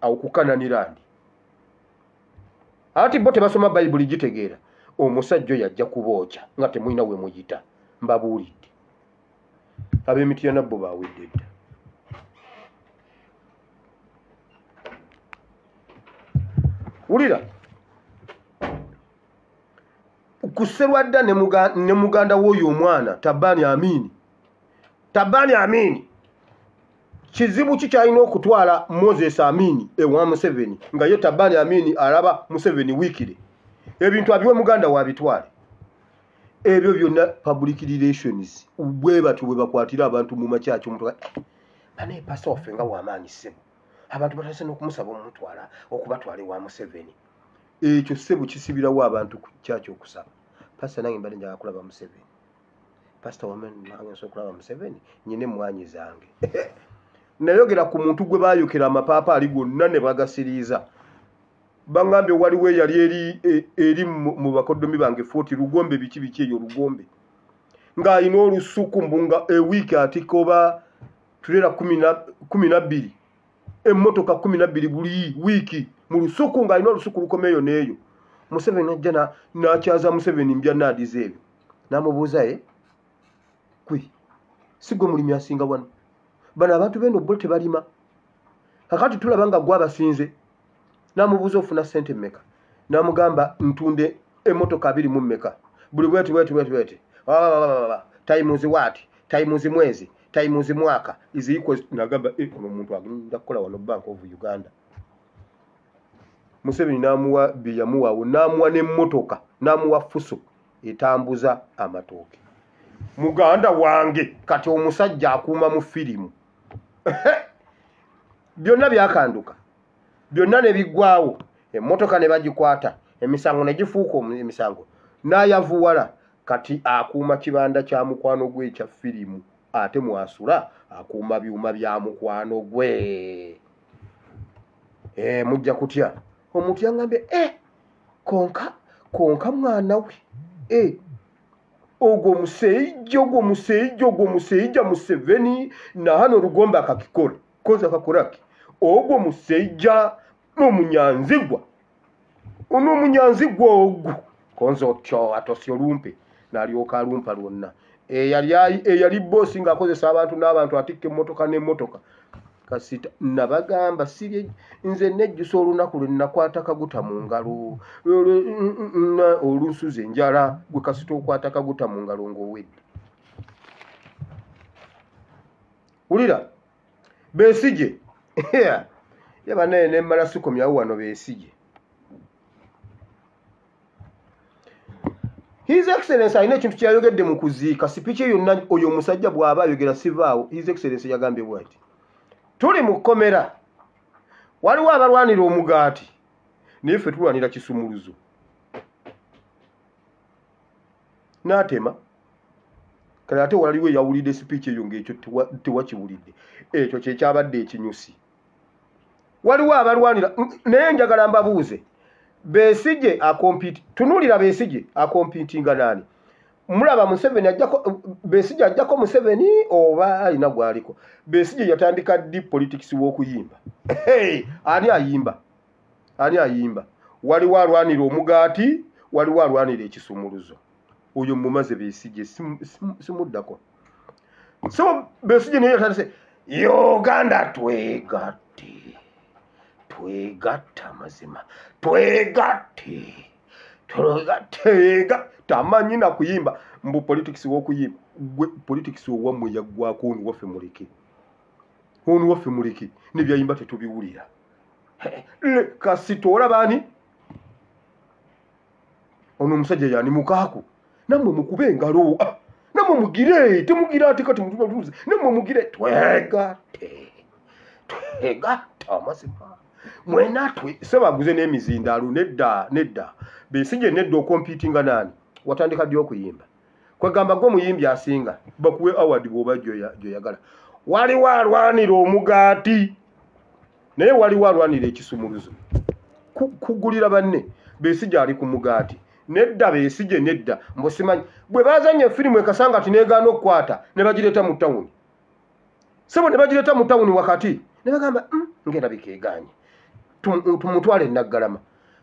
awo kukananirandi ati bo tebasoma bayibuli gitegeera omusajja oyo ajja kubookya nga temulina we muyita mbabuulidde. Ab'emitiyana bo bawedde dda. Wulira kuserwadda ne muganda w'oyo omwana tabani amini tabani amini kizibu ki kyalina okutwala moses amini ewa museveni nga ye tabani amini alaba museveni wiikire? Ebintu abiwe muganda wabitwale. Ebyo byonna public relations bwe batyo bwe bakwatira abantu mu makyaki omuntu banaye pasa waffe nga wamaanyi ssebo. Abantu batase n'okumusaba omutwala okubatwala ewa museveni ekyo ssebo kisibirawo abantu ku kyaki okusaba. Pasita nange mbadde njaga kulaba museveni. Pasita wamenange nsobola okulaba museveni nyine emwanyi zange. Nayogera ku muntu gwe baayokera amapaapa ali gonna ne bagasiriiza. Baŋambye waliwo eyali eri eri mu bakodomi bange foti lugombe biki biki eyo lugombe. Ng'alina olusuku mbunga ewiiki atika oba tulera kumi nabbiri emmotoka kumi nabbiri buli wiiki mu lusuku ng'alina olusuku lukomeeyo n'eyo museveni najja nakyaza museveni mbya naadiza ebyo. Namubuuza ye kwe si gwe mulimi asinga wano? Bano abantu beno bo tebalima. Kakati tulaba nga gwe abasinze. Namubuuza ofuna sente mmeka namugamba ntunde emotoka abiri mu mmeka buli bweti bweti bweti bweti. Taimuzi waati taimuzi mwezi. Taimuzi mwaka. Iziikwe nagamba "Eh, ono omuntu agenda kukola wano bank of uganda museveni namuwa byeyamuwaawo namuwa nemmotoka namuwa fuso etambuza amatooke. Muganda wange kati omusajja akuuma mu firimu. Byonna byakanduka. Byonna ne biggwawo emmotoka ne bagikwata emisango ne gifuuka emisango. N'ayavuwala kati akuuma kibanda kya mukwano gwe ekya firimu ate mwasula akuuma byuma bya mukwano gwe. E, mujja kutya omuntu yaŋŋambye e konka konka mwana we. E ogwo museija ogwo museija ogwo museija museveni nahano olugombe akakikola koza akakolaki ogwo museija n'omunyanzigwa. N'omunyanzigwa ogwo. Konza otyo atosya olumpe n'alyoka alumpa lwonna. Eyali eyali boosi ng'akozesa abantu n'abantu atikka emmotoka n'emmotoka kasita nabagamba sirye nze nejjusa olunaku lwe nakwata kaguta mu ngalo. Olusuza enjala gwe kasita okwata kaguta mu ngalo ng'owedde. Wulira beesige yaba naye nemmala sikomyawo wano beesige his excellence alina ekintu kyeyayogedde mu kuziika. Sipiiki yonna oyo omusajja bw'aba ayogera sivaawo. His excellence yagambye bwati tuli mu kkomera. Waliwo abalwanira omugaati naye ffe tulwanira kisumuluzo. N'atema kale ate waliwo eyawulidde sipiiki eyo ng'ekyo tewa- tewakiwulidde. Ekyo kyekyabadde ekinyusi. Waliwo abalwanira naye njagala mbabuuze. Beesige akompiti tunuulira beesige akompitinga naani mulaba museveni beesige ajjako museveni oba alina gwaliko? Beesige yatandika ddi politics w'okuyimba. Ani ayimba? Ani ayimba? Waliwo alwanira omugaati waliwo alwanira ekisumuluzo. Oyo mumaze simu- simuddako. So beesige naye yatandise uganda twegatte twegatta mazima twegatte twegatte tamanyi na kuyimba. Mbu politics w'okuyimba gwe politics owammwe yaggwako ono waffe muleke. Ono waffe muleke. Nebyayimba tetubiwulira. Kasita olaba ni ono omusajja yani mukaaku nammwe mukube engalo. Ah, nammwe mugire temugira ate kati mutuze nammwe mugire twegatte twegatte amazima mwena twe sebaguze n'emizindaalo nedda nedda. Besije nedda okompitinga naani watandika ddi okuyimba. Kwegamba gwe muyimbi asinga bakuwe award bw'oba gyoya- gyoyagala waliwo alwanira omugaati naye waliwo alwanira ekisumuluzo. Ku- kugulira banne besije ali ku mugaati. Nedda besije nedda. Mbosimanyi bwe bazanya efirimu ekasanga ti negaana okukwata ne bagireeta mu tawuni. Sebo ne bagireeta mu tawuni wakati ne bagamba "Mm, ng'erabika eganye Tum- tumutwale naggalama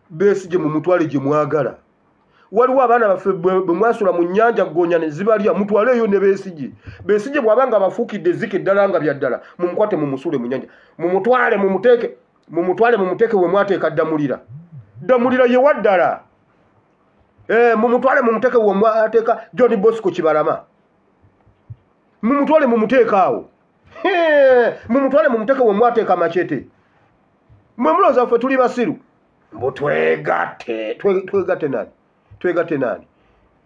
besije mu mutwale gye mwagala. Waliwo abaana baffe bwe bwe mwasula mu nnyanja gonya ne zibalya mutwaleeyo ne beesige beesige bw'aba nga bafuukidde ezzike eddala nga bya ddala mumukwate mumusule mu nnyanja. Mumutwale mumuteeke mumutwale mumuteeke we mwateeka ddamulira. Ddamulira ye waddala Eh, mumutwale mumuteeke we mwateeka john bosco kibalama. Mumutwale mumuteeke awo. Mumutwale mumuteeke we mwateeka machete mwe mulowooza ffe tuli basiru? Mbu twegatte. Twe- twegatte nani twegatte nani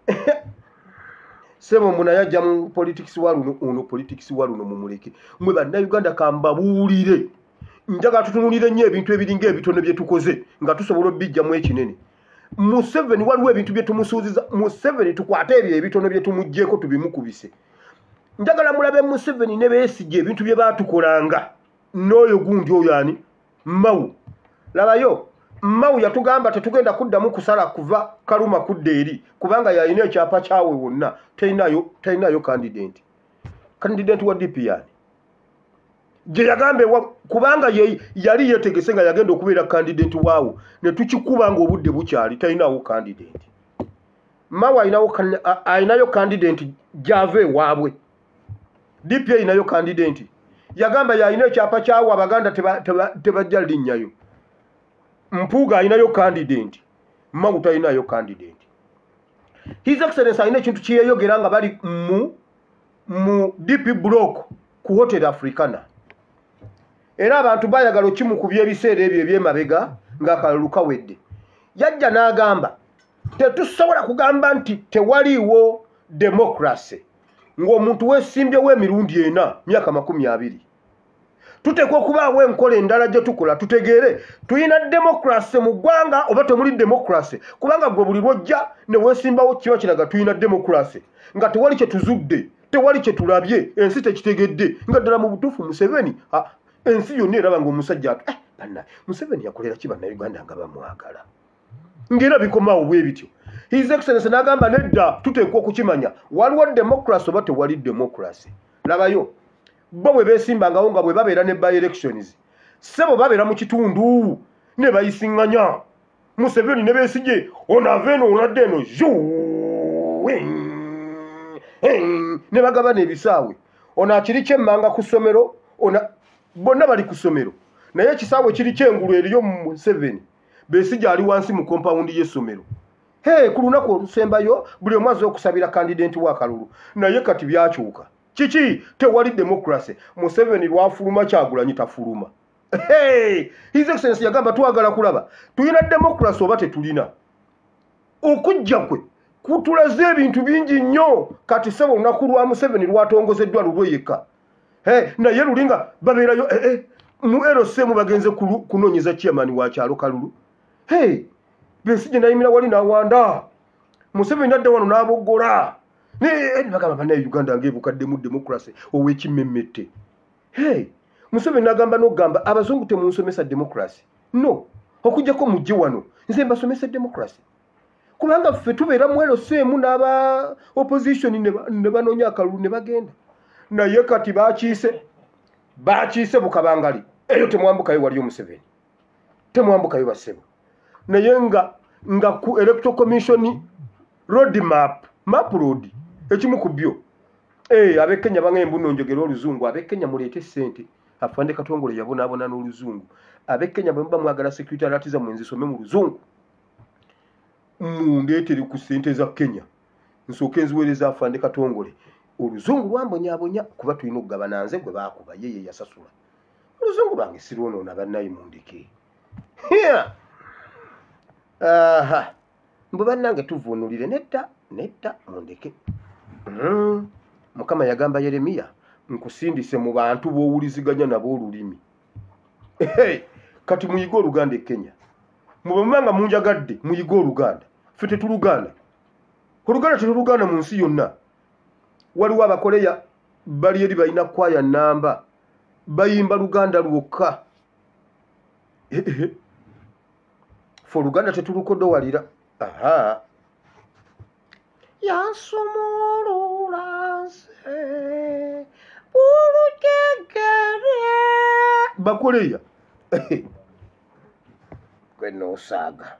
sebo munaye ajja mu politics wa luno ono politics wa luno mumuleke. Mwe bannayuganda kambabuulire. Njagala tutunulire nnyo ebintu ebiringa ebitono bye tukoze nga tusobola obijjamu ekinene. Museveni waliwo ebintu bye tumusuuziza museveni tukwate ebyo ebitono bye tumugjeeko tubimukubise. Njagala mulabe museveni ne beesige ebintu bye baatukolanga. N'oyo gundi oyo ani mawu labayo mawu yatugamba tetugenda kuddamu kusala kuva kaluma kudda eri kubanga yalina ekyapa kyawe wonna. Talinayo kandidenti kandidenti wa dp yani? Gye yagamba ewa- kubanga ye, yali yetegese nga yagenda okubeera kandidenti waawo ne tukikuba nga obudde bukyali talinawo kandidenti mawu alinawo kan- a- alinayo kandidenti gyava ewaabwe. Dp erinayo kandidenti yagamba yalina ekyapa kyawo abaganda tebajja teba, teba linnyayo mpuuga alinayo candidate mawuta alinayo candidate. His excellence alina ekintu kyeyeyogera nga bali mu mu dp block ku hotel africana. Era abantu bayagala okimukubya ebiseera ebyo ebyemabega ngaakalulu kawedde yajja n'agamba tetusobola kugamba nti tewaliiwo demokrasi ng'omuntu weesimbyewo emirundi ena myaka makumi abiri tuteekwa okubaawo enkola endala gye tukola tutegeere. Tulina demokrasi mu ggwanga oba temuli demokrasi kubanga gwe buli lwojja ne weesimbawo kiba kiraga tulina demokrasi nga tewali kye tuzudde tewali kye tulabye ensi tekitegedde. Nga ddala mu butuufu museveni ensi yonna eraba ngaomusajja atu eh, banna museveni yakolera ki bannayuganda nga bamwagala? Ngaera bikomaawo bwe bityo. His excellence n'agamba nedda tuteekwa okukimanya waliwo demokrasi oba tewali demokrasi labayo bo bwe beesimbangawo nga bwe babeera ne by elections. Sebo babeera mu kitundu ne bayisiŋŋanya. Museveni ne beesije ono ava eno onadde eno ne bagabana ebisaawe ono akiri kyemmanga ku ssomero bonna bali ku ssomero. Naye ekisaawe kiri kyengulu eriyo mu museveni beesije ali wansi mu kompawundi y'essomero. Hey, ku lunaku olusembayo buli omu aza okusabira kandidenti w'akalulu naye kati byakyuka kiki? Tewali demokrasi museveni lwafuluma kyagulanyi tafuluma. Hey, his excellence yagamba twagala kulaba tulina demokrasi oba tetulina? Okujja kwe kutulaze ebintu bingi nnyo. Kati sebo olunaku lwa museveni lwatongozeddwa lulwe yekka hey, naye lulinga babeerayo eh, eh, mu rcm bagenze kunoonyeza chairman wa kyalo kalulu. Hey, besije nayimira wali nawanda. Museveni nadda wano n'aboggola bagamba banaye uganda ngaebukadde mu demokrasi owekimemmette hey, museveni nagamba nogamba abazungu temunsomesa demokrasi no okujjako mujje wano nze mbasomesa demokrasi kubanga ffe tubeera mwero seemu n'aba opposition ne banoonya akalulu ne bagenda. Naye kati bakiise bakiise bukabangali. Eyo temwambukayo wali omuseveni temwambukayo basebo naye nga nga ku electoral commission road map map road ekimu ku byo. Eh abekenya bangembu nonjogera oluzungu. Abekenya muleete sente afande katongole yabonaabona n'oluzungu. Abekenya bwe muba mwagala secretariat za mwenzi some mu luzungu. Mundeetere ku sente za kenya. Nsooke nziweereza afande katongole. Oluzungu lwambonyabonya kuba tulina okugabana nze gwe baakuba. Yeye yasasula. Oluzungu lwange sirwonoona bannaye mundeke. Aha! Mbwe bannange tuvuunulire nedda nedda mundeke. Mukama yagamba yeremiya nkusindise mu bantu b'owuliziganya nabo olulimi. Kati muyige oluganda e kenya. Mube mubanga munjagadde muyige oluganda. Ffe tetuluganda. Oluganda tetuluganda mu nsi yonna. Waliwo abakoleya bali eri balina kwaya namba bayimba luganda lwokka. Fe oluganda tetulukodowalira aha yansumululase bulujegere bakoleya gwenosaaga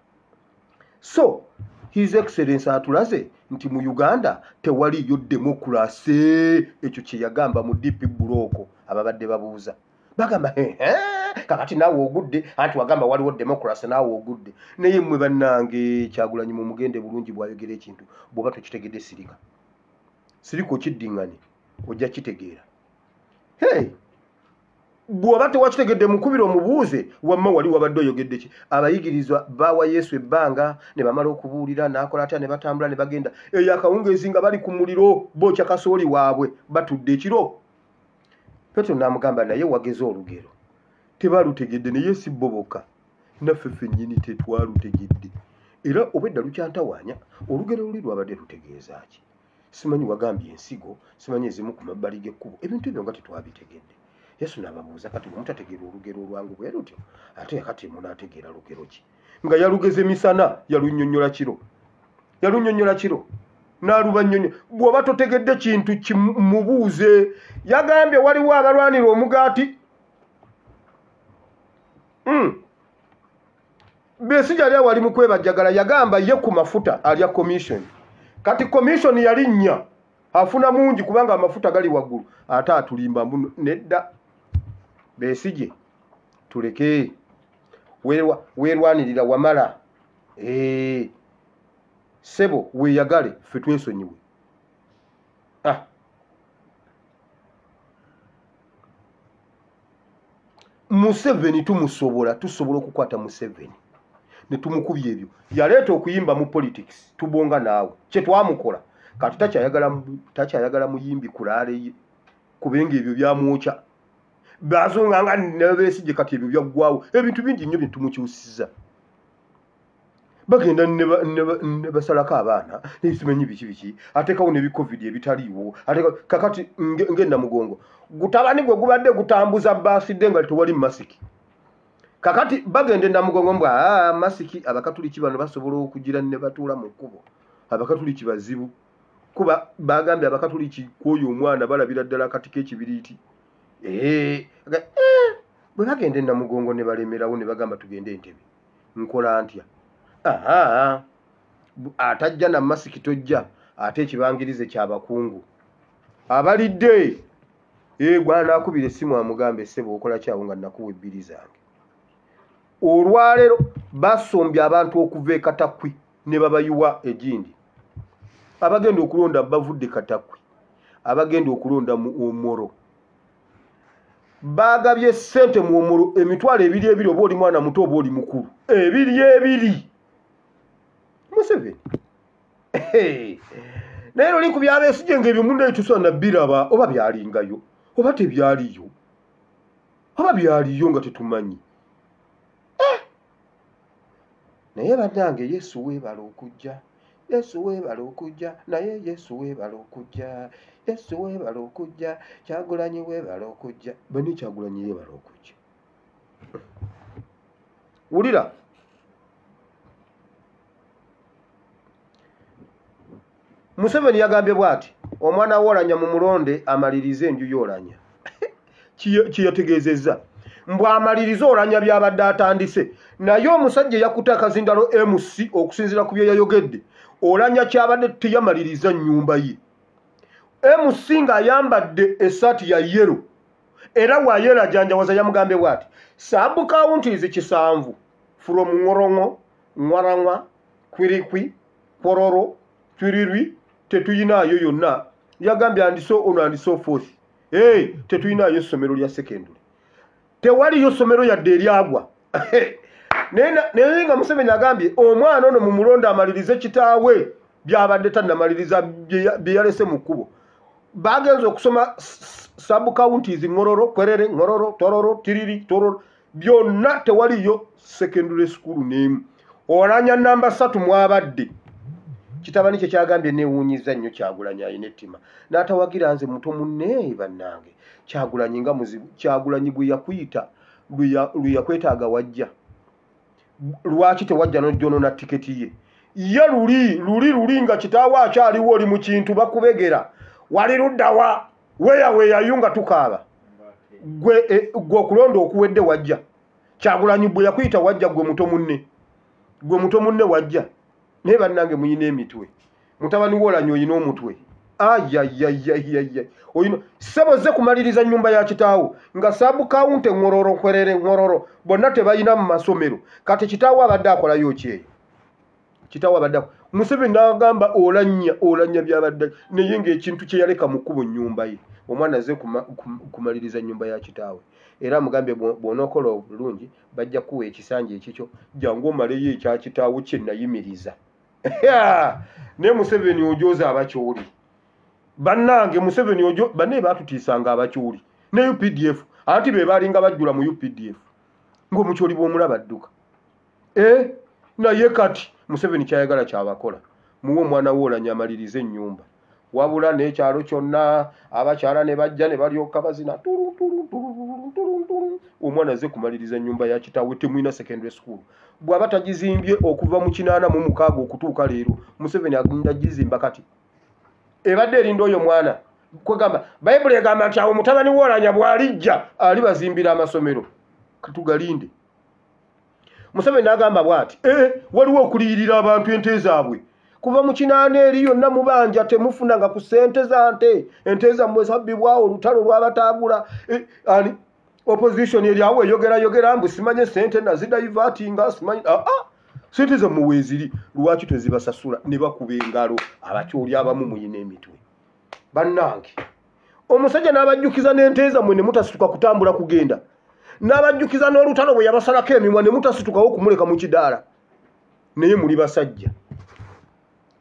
so his excellence atulaze nti mu uganda tewaliyo demokrasi ekyo kyeyagamba mu dp buloko ababadde babuuza. Bagamba kakati naawe ogudde anti wagamba waliwo demokrasi naawe ogudde. Naye mmwe bannange kyagulanyi mu mugende bulungi bwayogera ekintu bw'oba tokitegedde sirika. Sirika okiddiŋŋane ojja kitegeera. Hey! bw'oba tewakitegedde mukubira omubuuze wamma wali wabadde oyogedde ki? Abayigirizwa bawa yesu ebbanga ne bamala okubuulira n'akola atya ne batambula ne bagenda. Eyo akawungeezi nga bali ku muliro bookya kasooli waabwe batudde ekiro. Petero n'amugamba naye wageze olugero tebalutegedde naye si boboka. Naffe ffennyini tetwalutegedde era obwedda lukyantawaanya olugero luli lwabadde lutegeeza ki? Simanyi wagambye ensigo simanyi ezimu ku mabbali g'ekkubo ebintu ebyo nga tetwabitegedde. Yesu n'ababuuza kati bwe mutategeera olugero olwangu bwe lutyo ate kati munaategeera lugero ki? Nga yalugeze misana yalunnyonnyola kiro. Yalunnyonnyola kiro. N'alubanyonyo bw'oba totegedde kintu kimubuuze yagambye waliwo abalwanira omugaati mm. besi yali awali mu kwebajjagala yagamba ye ku mafuta alya commission. Kati commission yali nnya afuna mungi kubanga amafuta gali waggulu. Ate atulimba mbuno nedda. Besije tuleke. Weerwanirira wamala. Ee sebo weeyagale ffe twesonyiwe. Ah. Museveni tumusobola tusobola okukwata museveni. Netumukubya ebyo. Yaleeta okuyimba mu politics tubonga naawe. Kyetwamukola kati takyayagala muyimbi kulaaleye kubenga ebyo byamwokya. Bazonganga nebesije kati ebyo byaggwawo ebintu bingi nnyo byetumukyusiza bagenda ne basalako abaana nesimanyi biki biki. Ateekawo nebicovid ebitaliiwo. Kakati ngenamugongo gutabani gwe gubadde gutambuza basidde nga tewali masiki. Kakati bagenda enamugongo mbw ah, masiki abakatuliki bano basobola okugira ne batuula mu kkubo. Abakatuliki bazibu. Kuba bagambye abakatuliki kwoyo omwana balabira ddala akati k'ekibiriiti eh, bwe bagenda enamugongo ne balemerawo ne bagamba tugende entebe nkola ntya atajja na masiki tojja ate ekibangirize kyabakungu abalidde. Gwanakubira essimu amugamba essebe okola kyawo nga nakuwa ebbiri zange. Olwaleero basombye abantu okuva ekatakwi ne babayiwa egindi. Abagenda okulonda bavudde katakwi abagenda okulonda mu omoro. Bagabye sente mu omoro emitwalo ebiri ebiri oba oli mwana muto oba oli mukulu. Ebiri ebiri museveni naye oli ku byabeesije nga ebyo munnaitusa nabiraba oba byalingayo oba tebyaliyo? Oba byaliyo nga tetumanyi? Eh! naye bannange yesu weebala okujja yesu weebala okujja naye yesu weebala okujja yesu weebala okujja kyagulanyi weebala okujja. Bani kyagulanyi yeebala okujja. Wulira museveni yagambye bw'ati omwana woolanya mu mulonde amalirize enju yoolanya kiyategeezezza mbw amalirize olanya byabadde atandise. Naye omusajja eyakuta akazindalo mc okusinziira ku bye yayogedde olanya kyabadde teyamaliriza nnyumba ye. Mc ng'ayambadde essaati ya yero era wayeerajanjawaza yamugambye bw'ati saabu kawuntizi kisanvu. From ngoroŋo ŋwarangwa kwirikwi kwororo twirirwi tetuyinaayo yonna. Yagambye andiso ono andiso foth hey, tetuyinaayo essomero lya secondary. Tewaliyo ssomero yadde eryagwa. Naye nga museveni agambye omwana ono mu mulonda amalirize kitaawe. Byabadde tannamaliriza bye yalese mu kkubo. Bagenza okusoma subcounties ngororo kwerere ngororo tororo tiriri tororo. Byonna tewaliyo secondary school nemu olanya namba satu mwabadde kitabani kye kyagambye neewuunyiza nnyo kyagulanyi ayina ettima. N'atawagira nze muto munne bannange. Kyagulanyi nga muzibu kyagulanyi gwe yakuyita lwe yakwetaaga wajja. Lwaki tewajja nojonona tiketi ye? Ye luli luli luli nga kitaawo akyaliwo oli mu kintu bakubegera. Wali luddawa weeyaweeyayo nga tukaaba. Gwe e, gwe okulonda okuwedde wajja. Kyagulanyi bwe yakuyita wajja gwe muto munne. Gwe muto munne wajja naye bannange muyina emitwe. Mutabani woolanya oyina omutwe. Ayayayayaya oyina seboze kumaliriza nyumba ya kitaawo nga sabu kawunti eŋororo kwerere ŋororo bonna tebalina mu masomero. Kati kitaawo abadde akolayo kyeyo kitaawo abadde museveni nagamba olanya olanya byabadde naye ngaekintu kyeyaleka mu kkubo nyumba ye. Omwana aze kumaliriza nyumba ya kitaawe. Era mugambye bwonookola obulungi bajja kuwa ekisanja ekikyo jangu omaleyo ekyakitaawo kyenayimiriza naye museveni ojoza abakyoli. Bannange museveni ojo banne batutiisanga abakyoli. Ne updf anti be balinga bajjula mu updf ngaomukyoli bwomulaba dduka e naye kati museveni kyayagala kyabakola. Muwe omwana woolanya amaliriza ennyumba wabula n'ekyalo kyonna abakyala ne bajja ne balyoka bazina omwana aze kumaliriza ennyumba ya kitaawe temwina secondary school. Bw'aba tagizimbye okuva mu kinaana mu mukaaga okutuuka leero museveni agenda gizimba kati ebadde erinda oyo mwana. Kwegamba bayibuli egamba nti awo mutabani woolanya bw'alijja alibazimbira amasomero. Katugalinde museveni agamba bw'ati e waliwo okuliyirira abantu ente zaabwe kuva mu kinaana eri yonna mubanja temufunanga ku sente za nte. Ente zammwe zabbibwawo olutalo lwabataagula e, ani? Opposition eryawo eyogerayogera mbu simanye sente nazidaivatinga simanyi aa sente zammwe weeziri lwaki tezibasasula ne bakuba engalo abakyoli abamu muyina emitwe. Bannange omusajja n'abajjukiza n'ente zammwe ne mutasituka kutambula kugenda. N'abajjukiza n'olutalo bwe yabasalako emimwa ne mutasitukawo okumuleka mu kidaala. Naye muli basajja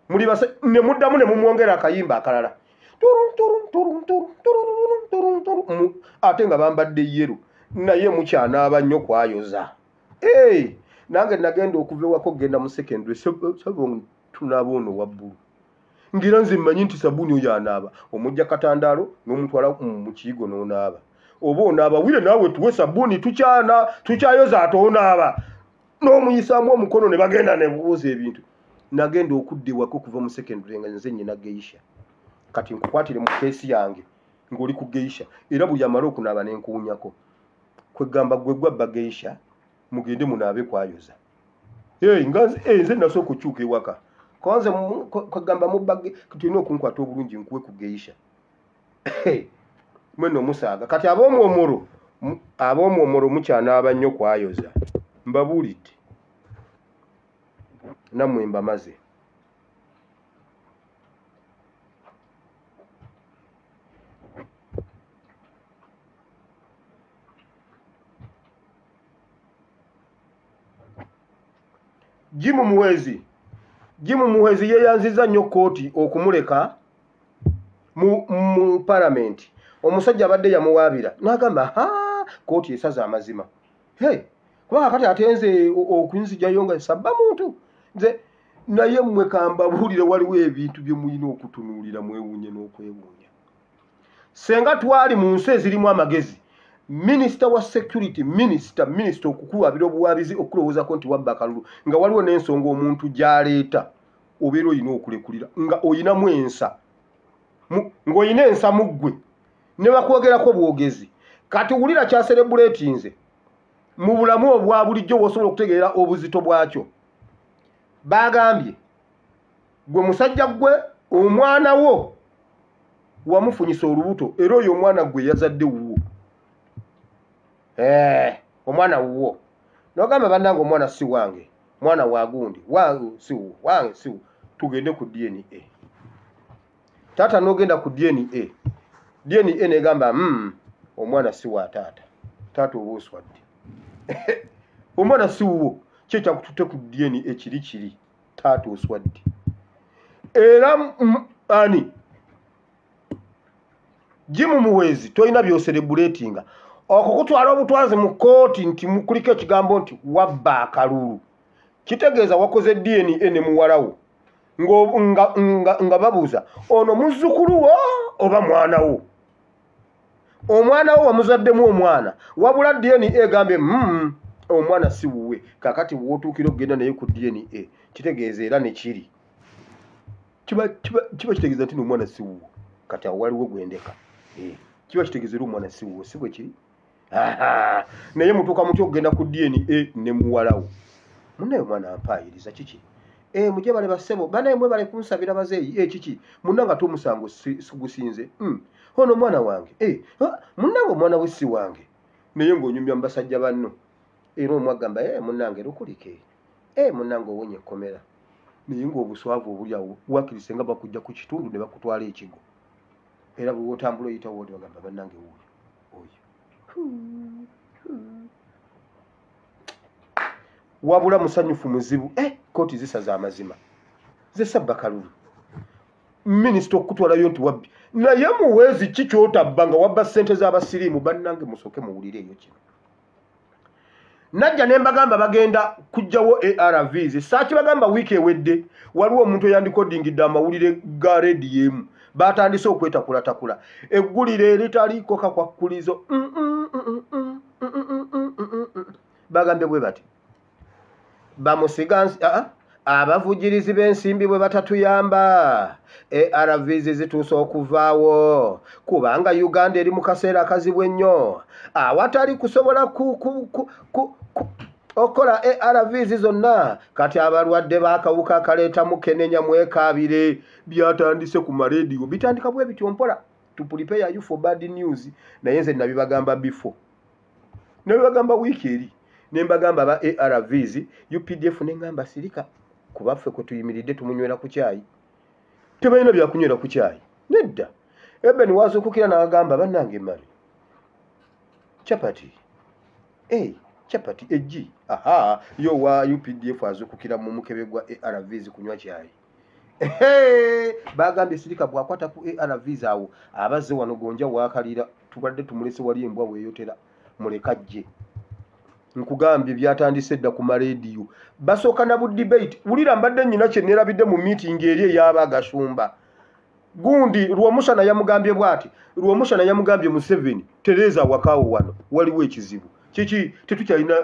muli basa ne muddamu ne mumwongera akayimba akalala. Ate nga bambadde yero naye mukyanaaba nnyo kwayoza. Nange nagenda okuva ewaka okgenda mu secondary tunaba ono wabbulu. Ngira nze mmanyi nti sabuuni oyo anaaba. Omujja katandaalo n'omutwala mu kiyigo n'onaaba. Oba onaaba wire naawe tuwe sabuuni tukyayoza ate onaaba. N'omuyisaamu omukono ne bagenda ne buuza ebintu nagenda okudda ewaka okuva mu secondary nga nze nyina geisha. Kati nkukwatire mu keesi yange ng'oli ku geisha. Era buli amala okunaaba nenkuunyako kwegamba gwe gwabba geisha mugende munaabe kwayoza. Nze naso okukyuka ewaka. Konze kwegamba mubage tulina okunkwata obulungi nkuwe ku geisha. Mweno omusaaga. Kati ab'omwomoro ab'omwomoro mukyanaaba nnyo kwayoza. Mbabuulidde nammwe mbamaze. Jimu muwezi jimu muwezi yeyanziza nnyo kooti okumuleka mu, mu palamenti omusajja abadde yamuwaabira n'agamba ha kooti esaza amazima. Hey, kubanga kati ate nze okunzijayo nga sabba muntu nze naye mmwe kambabuulire waliwo ebintu bye mulina okutunuulira mwewuunye n'okwewuunya. Senga twali mu nsi ezirimu amagezi minisita wa security minisita minisita okukulwabira obuwabizi okulowoozako nti wabba akalulu nga waliwo n'ensonga omuntu gy'aleeta obeera olina okulekulira nga oyinamu ensa. Ng'olina ensa mu ggwe ne bakwogerako bwogezi. Kati wulira kyaserebuleetinze mu bulamu obwa bulijjo bw'osobola okutegeera obuzito bwakyo bagambye gwe musajja gwe omwana wo wamufunyisa olubuto era oyo omwana gwe yazadde wuwo. Eh, omwana wuwo. Nogamba bannange omwana si wange mwana wagundi wange siwo wange siwo tugende ku dna taata nogenda ku dna dna negamba mm, omwana si wa taata taata oba oswadde. Omwana si wuwo kyekyakutute ku dna kiri kiri? Taata oswadde. Era ani? Jimu muweezi tolina byoserebuletinga okukutwala obutwazi mu kooti nti kuliko ekigambo nti wabba akalulu. Kitegeeza wakoze dna ne muwalawo. Nga, nga, nga babuuza ono muzzukulu wo oba mwana wo? Omwana wo wamuzaddemu omwana. Wabula dna egambye mm, omwana si wuwe kakati wotuukira okugenda naye ku dna kitegeeza era nekiri kiba kitegeeza nti nomwana si wuwo kati awo waliwo gwendeka eh, kiba kitegeeza era omwana si wuwo si bwe kiri. Naye mutuuka mutya okugenda ku dna ne muwalawo? Munaye omwana ampaayiriza kiki? E, mujye bale basebo banaye mwe bale kunsabira bazeeyi e, kiki? Munna nga tomusango gusinze mm. ono omwana wange munnange omwana we si wange. Naye ng'onyumya mu basajja banno era omwagamba e, munnange lukulike. E, munnange owonye ekkomera naye ng'obuswavu obuli awo wakirise nga bakujja ku kitundu ne bakutwala ekigo. Era bwe wotambula oyitawo oti bagamba bannange wuuyo oyo wabula musanyufu muzibu. Eh, kooti zisaza amazima. Zesabba kalulu minisita okutwalayo nti wabbi naye muweezi ki kyotabba nga wabba ssente z'abasiriimu? Bannange musooke muwulire eyo kino najja ne mbagamba bagenda kugjawo arvs saakibagamba wiiki ewedde waliwo omuntu eyandikodingidde amawulire ga rediyo emu batandise okwetakulatakula eggulire eritaliiko kakwakulizo bagambye bwe bati bamusiga abavujirizi b'ensimbi bwe batatuyamba arvs zituusa okuvaawo kubanga uganda eri mu kaseera akazibu ennyo awatali kusobola okukola arvs zonna. Kati abalwadde b'akawuka akaleeta mukenenya mwekaabire byatandise ku marediyo bitandika bwe bityo mpola. To prepare you for bad news. Naye nze nabibagamba before. Nebagamba wiiki eri. Nembagamba aba arvs updf neŋŋamba sirika kubaffe kwe tuyimiridde tumunywera ku kyayi. Tebalina byakunywera ku kyayi. Nedda. Eben wazuukukira n'agamba bannange mami capati e capati eggi aha yo wa updf azuukukira mu mukebe gwa arvs kunywa kyayi. Bagambye sirika bwakwata ku arvs awo abazze wano gonja wakalira tubadde tumulese wali embwa weeyotera mulekajje nkugambye byatandise edda ku marediyo basooka na budebate wulira mbadde nyina kyenerabidde mu miitingi eri eyaba agasumba gundi lwomusana yamugambye bwati lwomusana yamugambye museveni tereeza wakaawo wano waliwo ekizibu kiki? Tetukyalina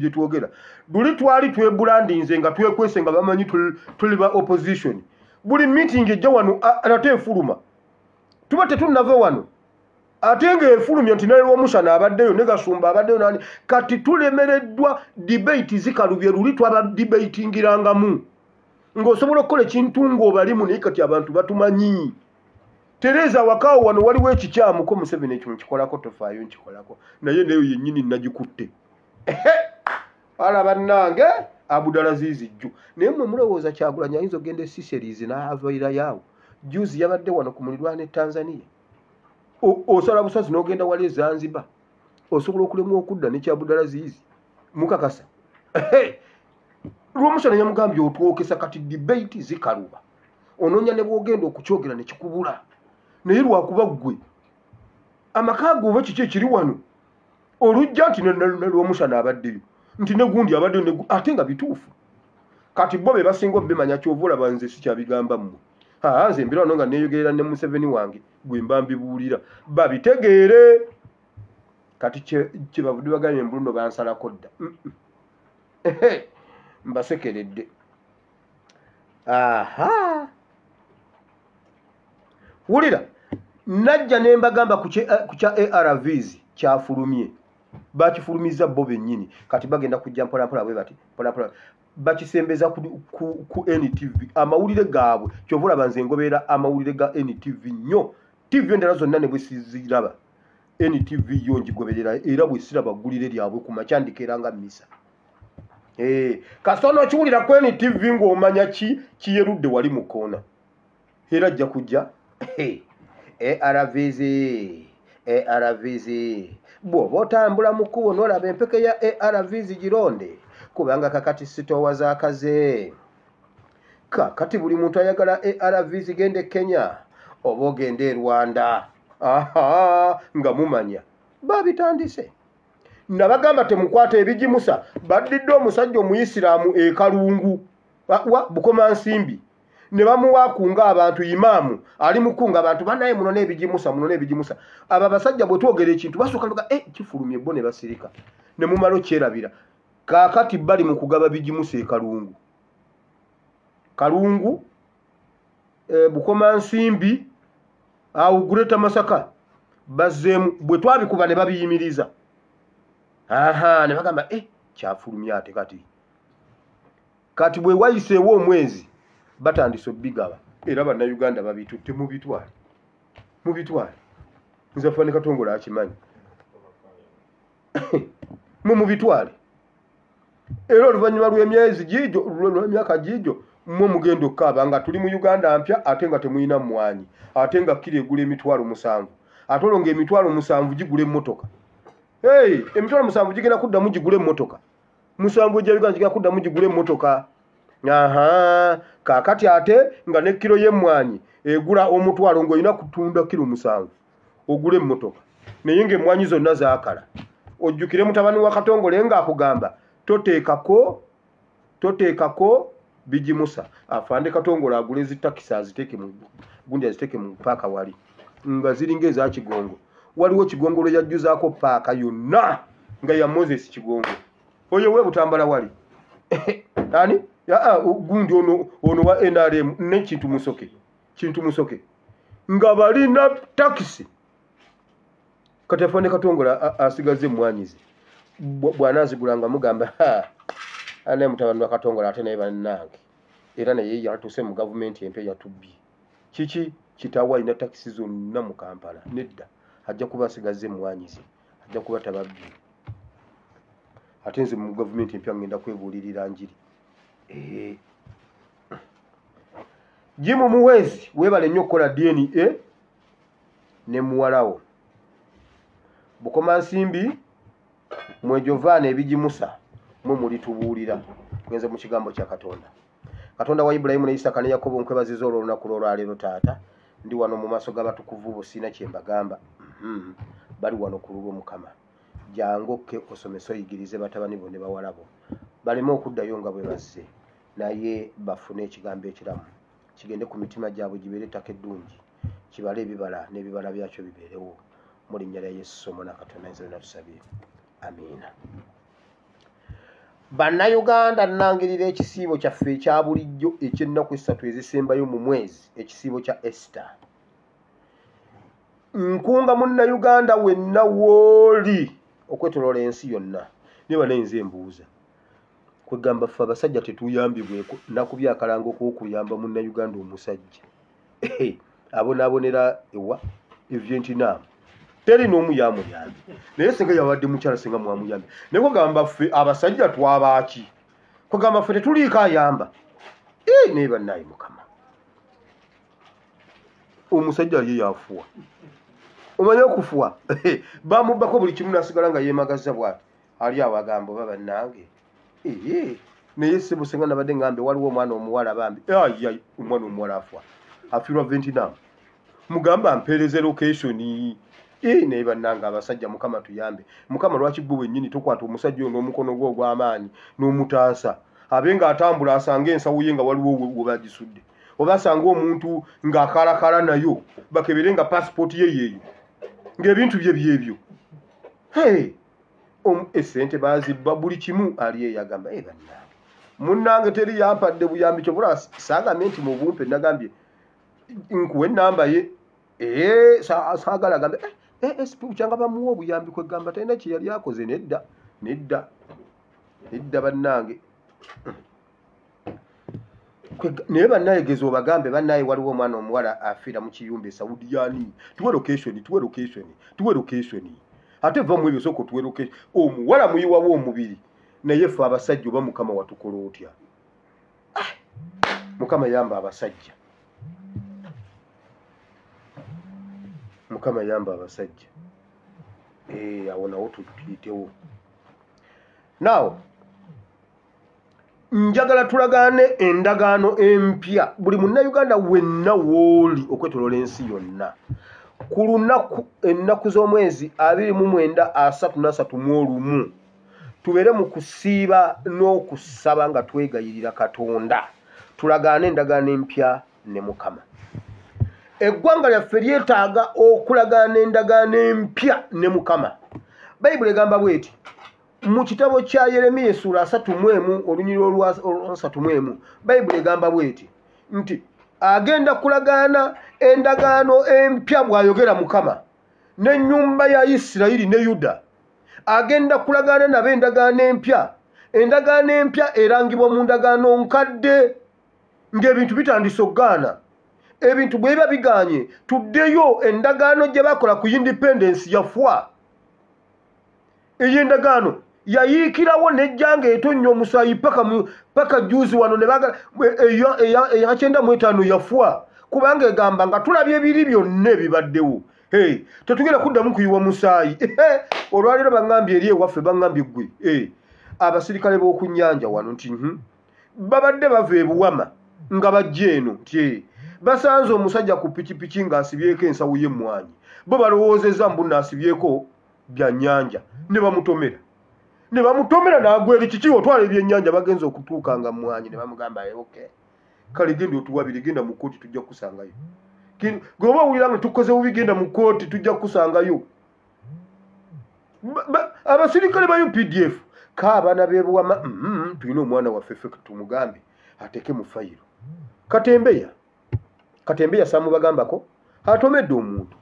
byetwogera luli twali twebulandinze nga twekwese nga bamanyi tuli ba opposition. Buli meeting ejja wano ate efuluma tuba tetunava wano. Ate ngaefulumya nti nalwomusana abaddeyo negasumba abaddeyo nani kati tulemereddwa debate zikalubye luli twaba debatingirangamu. Ng'osobola okukola ekintu ng'obalimu naye kati abantu batumanyi tereeza wakaawo wano waliwo ekikyamuko museveni ekyo nkikolako tofaayo nkikolako. Naye nayo yennyini nagikutte ala bannange abudala ziizijju naye mmwe mulowooza kyagulanyi ayinza okgenda esiserizi n'avairayoawo juzi yabadde wano ku mulirwana e tanzania. Osala busazi n'ogenda wali ezanzibar osobola okulemwa okudda nekyabudala ziizi mukakasa. Lwomusana yamugambye otwokesa kati debate zikaluba. Onoonya ne bwogenda okukyogera nekikubula naye lwakuba ggwe. Amaka ge oba kiki ekiri wano? Olujja nti nalwomusana abaddeyo nti negundi abaddeyo ate nga bituufu. Kati bo be basinga obimanya kyova olaba nze sikyabigamba mmwe. Aa nze mbira wano nga neyogerera ne museveni wange gwe mba mbibuulira babitegeere. Kati kyebavudde bagambye embuluno bansalako dda. Mbasekeredde. Aha. Wulira najja ne mbagamba ku kya arvs kyafulumye. Bakifulumiza bo bennyini. Kati bagenda kujja mpolampola bwe bati mpolampola bakisembeza ku, ku, ku ntv amawulire gaabwe kyova olaba nze ngobeera amawulire ga ntv nnyo. Tv endala zonna ne bwe siziraba. Ntv yo ngigoberera era bwe siraba ggulire lyabwe ku makyandikeera nga misa Eh, kasita onokiwulira ku ntv ng'omanya ki kiyerudde wali mu koona era ajja kujja arvs arvs bw'oba otambula mu kkubo n'olaba empeke ya arvs gironde kubanga kakati sitoowa zaakaze kakati buli muntu ayagala arvs genda e kenya oba ogenda e rwanda aha nga mumanya babitandise. Nabagamba temukwata ebigimusa baddidde omusajja omuyisiraamu ekalungu wa bukoma nsimbi ne bamuwaakunga abantu imaamu ali mukunga abantu banaye muno n'ebigimusa muno n'ebigimusa. Abo abasajja bwe twogera ekintu basooka luga e kifulumye bo ne basirika. Ne mumala okyerabira. Kaakati bali mu kugaba bigimusa ekalungu kalungu. E, bukoma nsimbi awo gureta masaka bazzeemu bwe twabikuba ne babiyimiriza. Aha ne bagamba e kyafulumya ate kati? Kati bwe wayiseewo omwezi batandise obigaba. Era bannayuganda babitutte mubitwale mubitwale nze fani katongola akimanyi. Mwe mubitwale era oluvannyuma lw'emyezi giijo lw'emyaka giijo mwe mugenda okukaaba nga tuli mu uganda mpya ate nga temulina mwanyi ate nga kiri egula emitwalo musanvu. Ate olwo nga emitwalo musanvu gigula emmotoka. Hey, emitwalo musanvu gigenda kuddamu gigula emmotoka. Musanvu ejabigana gigenda kuddamu gigula emmotoka aha kakati ate nga ne kiro y'emmwanyi egula omutwalo ng'olina kutunda kiro musanvu ogula emmotoka. Naye ng'emmwanyi zonna zaakala. Ojjukire mutabani wa katongole ng'akugamba toteekako toteekako bigimusa afande katongole agula ezitakisi aziteeke mu gundi aziteeke mu paaka wali nga ziringa eza kigongo. Waliwo kigongo lwe yajjuzaako paaka yonna nga ya moses kigongo. Oyo we butambala wali. Ani aa gundi ono ono wa nrm ne kintu musoke kintu musoke. Nga balina takisi kati afande katongola asigaze emwanyize bw'anaazigulanga mugamba anaye mutabani wa katongola ate naye bannange. Era naye yatuuse mu gavumenti empya yatubbye kiki kitaawe alina takisi zonna mu kampala? Nedda. Ajja kuba asigaze emwanyize ajja kuba tababbye ate nze mu gavumenti empya ngenda kwebuulirira njiri. Jimu muweezi weebale nnyo okukola dna ne muwalawo. Bukomansimbi mwejovaana ebigimusa mwe mulitubuulira. Tugenze mu kigambo kya katonda. Katonda wa ibulayimu ne isaka ne yakobo nkwebaziza olwolunaku lwolwaleero taata. Ndi wano mu maaso g'abatukuvu bo siina kye mbagamba. Mhm. bali wano ku lulwo mukama jangu okke osomese oyigirize batabani bo ne bawala bo. Baleme okuddayo nga bwe bazze naye bafune ekigambo ekiramu. Kigende ku mitima gyabwe gibeere ettaka eddungi. Kibale ebibala n'ebibala byakyo bibeerewo. Mu linnya lya yesu omwana katonda nze wena tusabye amiina. Bannayuganda nnangirira ekisiibo kyaffe ekya bulijjo eky'ennaku essatu ezisembayo mu mwezi ekisiibo kya esita nkunga munnayuganda wenna wooli okwetoloola ensi yonna. Niba nayinza embuuza kwegamba ffe abasajja tetuyambibweko nakubyakalanga okwokuyamba munnayuganda omusajja. Abonaabonera ewa evietnam. Teri n'omu yamuyambi naye singa yabadde mukyala singa mwamuyambi naye kwegamba ffe abasajja twabaaki kwegamba ffe tetuliiko ayamba. Naye bannaye mukama. Omusajja aliye yafuwa. Omanye okufuwa bamubbako buli kimu nasigala nga yeemagaza bwati. Ali awo agamba oba bannange ee naye sebusenga nabadde ngambe waliwo omwana omuwala bambi. Ayai omwana omuwala afa afiirwa vietnam. Mugamba mpeereze location. Ee naye bannange abasajja mukama tuyambe. Mukama lwaki gwe wennyini tokwata omusajja oyo n'omukono gwe ogw'amaanyi n'omutaasa? Abe ng'atambula asanga ensawo ye nga waliwo we- bagisudde oba asanga omuntu ng'akalakala nayo bakebere nga pasipooti ye yeeyo. Ng'ebintu bye byebyo. Hey! Omu- esente bazibba buli kimu ali eyagamba e bannange munnange teri yampadde buyambi kyobula saagambye nti mu bumpe nagambye nkuwa enamba ye. Sa- saagala agambe "Eh, eh, SP bukyanga bamuwa obuyambi kwegamba talina kye yali akoze nedda nedda nedda bannange. Naye bannayegeza obagambe bannaye waliwo omwana omuwala afiira mu kiyumba esawudiyani tuwe location tuwe location tuwe location ate va mu ebyo sooka otuwe location omuwala muyiwawo omubiri naye ffe abasajja oba mukama watukola otya? Ah! mukama yamba abasajja. Mukama yamba abasajja. Eh, awo nawo tuyitewo naawo njagala tulagaane endagaano empya. Buli munnayuganda wenna wooli okwetoloola ensi yonna ku lunaku ennaku z'omwezi abiri mu mwenda asatu nasatu mu olumu tubeere mu kusiiba n'okusaba nga twegayirira katonda. Tulagaane endagaano empya ne mukama. Eggwanga lyaffe lyetaaga okulagaana endagaano empya ne mukama. Bayibuli egamba bweti mu kitabo kya yeremiya essuula asatu mu emu olunyiri olwa- olwasatu mu emu bayibuli egamba bweti nti agenda kulagaana endagaano empya bw'ayogera mukama. N'ennyumba ya isirayiri ne yuda. Agenda kulagaana nabo endagaano empya. Endagaano empya erangibwa mu ndagaano nkadde ng'ebintu bitandise okugaana ebintu bwe biba biganye tuddeyo endagaano gye bakola ku independence yafwa. Ey'endagaano yayiikirawo nejjanga etonnya omusaayi paka juzi wano ne baga eya- eya- eya kyenda mu etaano yafwa. Kubanga egamba nga tulabye ebiri byonna ebibaddewo. Tetugenda kuddamu kuyiwa musaayi. Olwaleero baŋŋambye eri ewaffe baŋŋambye ggwe. Eh, abasirikale b'oku nnyanja wano nti mhm, babadde bava ebuwama nga bajja eno nti basanze omusajja ku pikipiki ng'asibyeko ensawo y'emmwanyi. Bo balowoozezza mbu naasibyeko bya nnyanja ne bamutomera ne bamutomera n'agwa eri kiki otwala ebyennyanja bagenza okutuuka nga mmwanyi ne bamugamba "Eh, okay. Kale genda otuwabire genda mu kkooti tujja kukusangayo. Gweoba owulira nga tukoze bubi genda mu kkooti tujja kukusangayo. Ba- ba- abasirikale ba updf kaabaana bebuwama "Mhm, tulina omwana waffe ffe tumugambe ateeke mu fayiro. Katembeya katembeya samubagambako atomedde omuntu.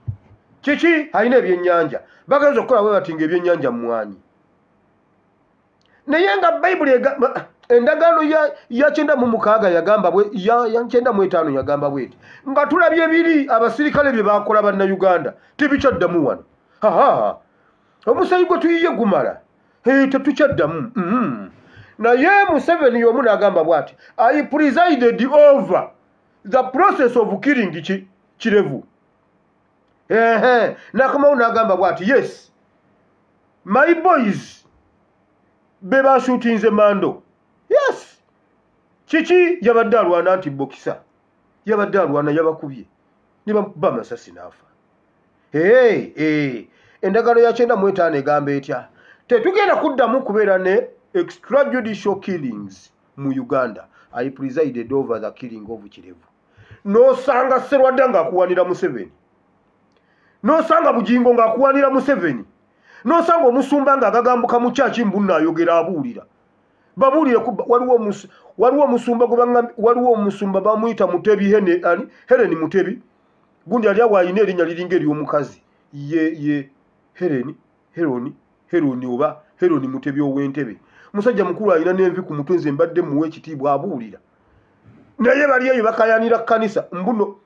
Kiki? Alina ebyennyanja. Bagenza okukola bwe bati nga ebyennyanja mmwanyi naye nga bayibuli egamba endagaano ya- kyenda mu mukaaga yagamba kyenda mu etaano yagamba bweti nga tulabye ebiri abasirikale bye bakola bannayuganda tebikyaddamu wano. Aha omusayi gwe tuyiye gumala tetukyaddamu mm. naye museveni yomu n'agamba bw'ati i presided over the process of killing ki kirevu. Ehe nakamawu n'agamba bw'ati yes my boys be bashutinze mando. Yes. Kiki yabadde alwana nti bokisa? Yabadde alwana yabakubye. Ne bamuba amasasi n'afa. Endagano ya kyenda mu etaano egamba etya? Tetugenda kuddamu kubeera ne extrajudicial killings mu uganda. I presided over the killing of kirevu. N'osanga serwadda ng'akuwanira museveni. N'osanga bugingo ng'akuwanira museveni n'osanga omusumba ng'agagambuka mu kyaki mbunaayogera abuulira. Babuulire waliwo omusumba waliwo omusumba bamuyita mutebi ani? Hereni mutebi. Gundi ali awo ayina erinnya liringa ery'omukazi ye ye hereni heroni heroni oba heroni mutebi ow'entebe. Musajja mukulu alina n'envi ku mutwe nze mbadde muwa ekitiibwa abuulira. Naye bali eyo bakayanira kkanisa. Mbuno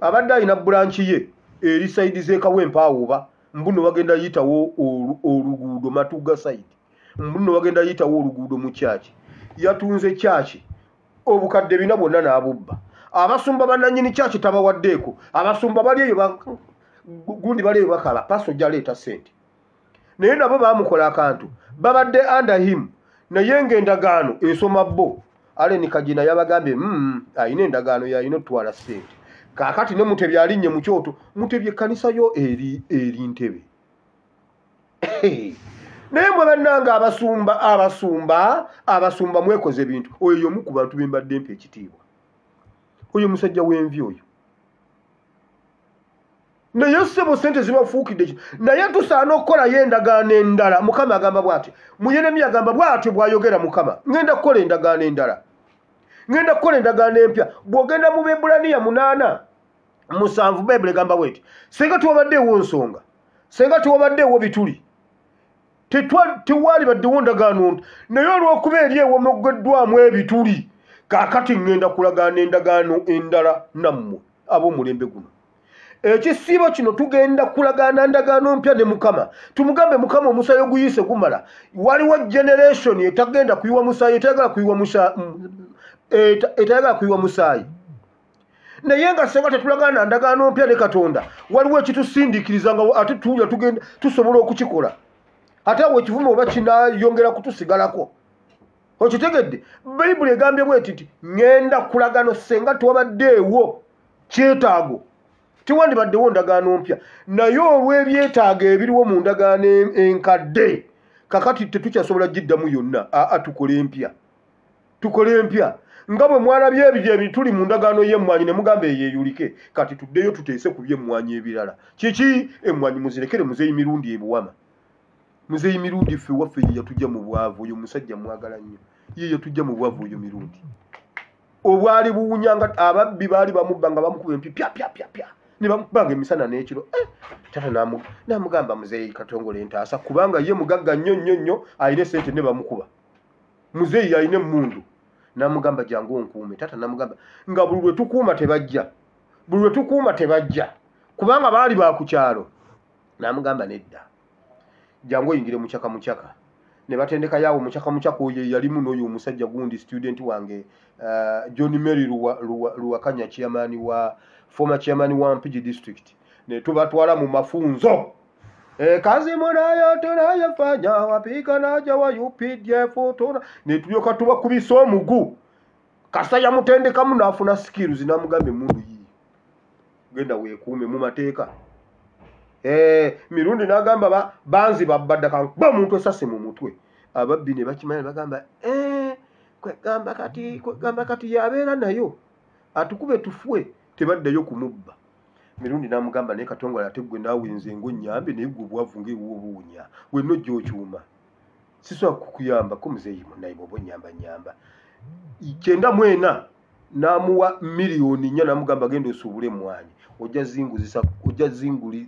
abadde alina bulanki ye eri saidi z'ekawempaawo oba mbuno bagenda yitawo oluguudo matuga saidi mbuno bagenda yitawo oluguudo mu kyaki yatunze kyaki obukadde bina bwonna n'abubba. Abasumba bannanyini kyaki tabawaddeeko. Abasumba bali eyo gundi bali eyo bakala. Paso gyaleeta sente naye nabo bamukola akantu. Babadde under him. Naye ng'endagaano esoma bo. Aleni kagina yabagambye mm, ayina endagaano yayina otwala sente kaakati ne mutebi alinnye mu kyoto mutebi ekkanisa yo eri eri ntebe. Naye mwe bannanga abasumba abasumba abasumba mwekoze bintu oyo yomu ku bantu bembadde mpa ekitiibwa. Oyo musajja w'envi oyo. Naye ssebo sente zibafuukidde naye tusaana okukolayo endagaano endala. Mukama agamba bw'ati muyeremi agamba bw'atyo bw'ayogera mukama ŋŋenda kukola endagaano endala ŋŋenda kukola endagaano empya. Bw'ogenda mu bebulaniya munaana musanvu bayibuli egamba bweti senga tiwabaddeewo nsonga senga tiwabaddeewo bituli tewaali baddewo ndagaano naye olw'okuba eri ewomogeddwamu ebituli kaakati ŋŋenda kulagaana endagaano endala nammwe ab'omulembe guno. Ekisiibo kino tugenda kulagaana ndagaano mpya ne mukama. Tumugambe mukama omusaayi oguyise gumala. Waliwo generation etagenda kuyiwa musaayi etayagala kuyiwa etayagala kuyiwa musaayi. Naye nga senga tetulagaana ndagaano mpya ne katonda waliwo ekitusindiikiriza nga ate tuya tugenda tusobola okukikola. Ate awo ekivume oba kinayongera kutusigalako. Okitegedde bayibuli egambye bweti nti ŋŋenda kulagano senga tewabaddeewo kyetaago. Tiwandibaddewo ndagaano mpya. Naye olw'ebyetaago ebiriwo mu ndagaano enkadde kakati tetukyasobola giddamu yonna. Aa tukole empya. Tukole empya nga bwe mwalabye ebiri ebituli mu ndagaano y'emmwanyi ne mugamba eyeeyulike kati tuddeyo tuteese ku byemmwanyi ebirala. Kiki? Emmwanyi muzirekere muzeeyi mirundi ebuwama. Muzeeyi mirundi ffe waffe ye yatujja mu bwavu oyo musajja mwagala nnyo ye yatujja mu bwavu oyo mirundi. Obwali buwunyanga ababbi baali bamubba nga bamukuba empi pya pya pya pya. Ne bamukubanga emisana n'ekiro. Eh, tata namugamba muzeeyi katongole entaasa kubanga ye mugagga nnyo nnyo nnyo ayina esente ne bamukuba. Muzeeyi ayina emmundu namugamba jangu onkuume tata namugamba nga buli lwe tukuuma tebajja buli lwe tukuuma tebajja kubanga baali bakukyalo namugamba nedda jangu oyingire mukyaka mukyaka ne batendekayo awo mukyaka mukyaka oyo yalimu n'oyo omusajja gundi student wange uh, john mary luwakanya chairman wa former chairman wa mpigi district ne tubatwala mu mafunzo e, kazi munayo tunayofanya wapika naja wa updf tuna ne tulyoka tubakubisa omugu kasa yamutendekamu naafuna skills namugambe emundu yiyo genda weekuume mu mateeka Eh, mirundi n'agamba ba banzi babbadda ba omuntu esase mu mutwe ababbi ne bakimanya bagamba eh, kwegamba kati kwegamba kati yabeera nayo atukube tufwe tebaddayo kumubba mirundi n'amugamba naye katongola ate gwe naawe nze ngaonyambe naye gwe obwavu ngaewa obuwunya wenna ojja okyuma. Sisobola kukuyamba ko muzeeyi munaye bwoba onyamba nyamba kyenda mwena n'amuwa miliyoni nnya n'amugamba genda osuubule emwanyi ojja zinguzisa ojja zinguli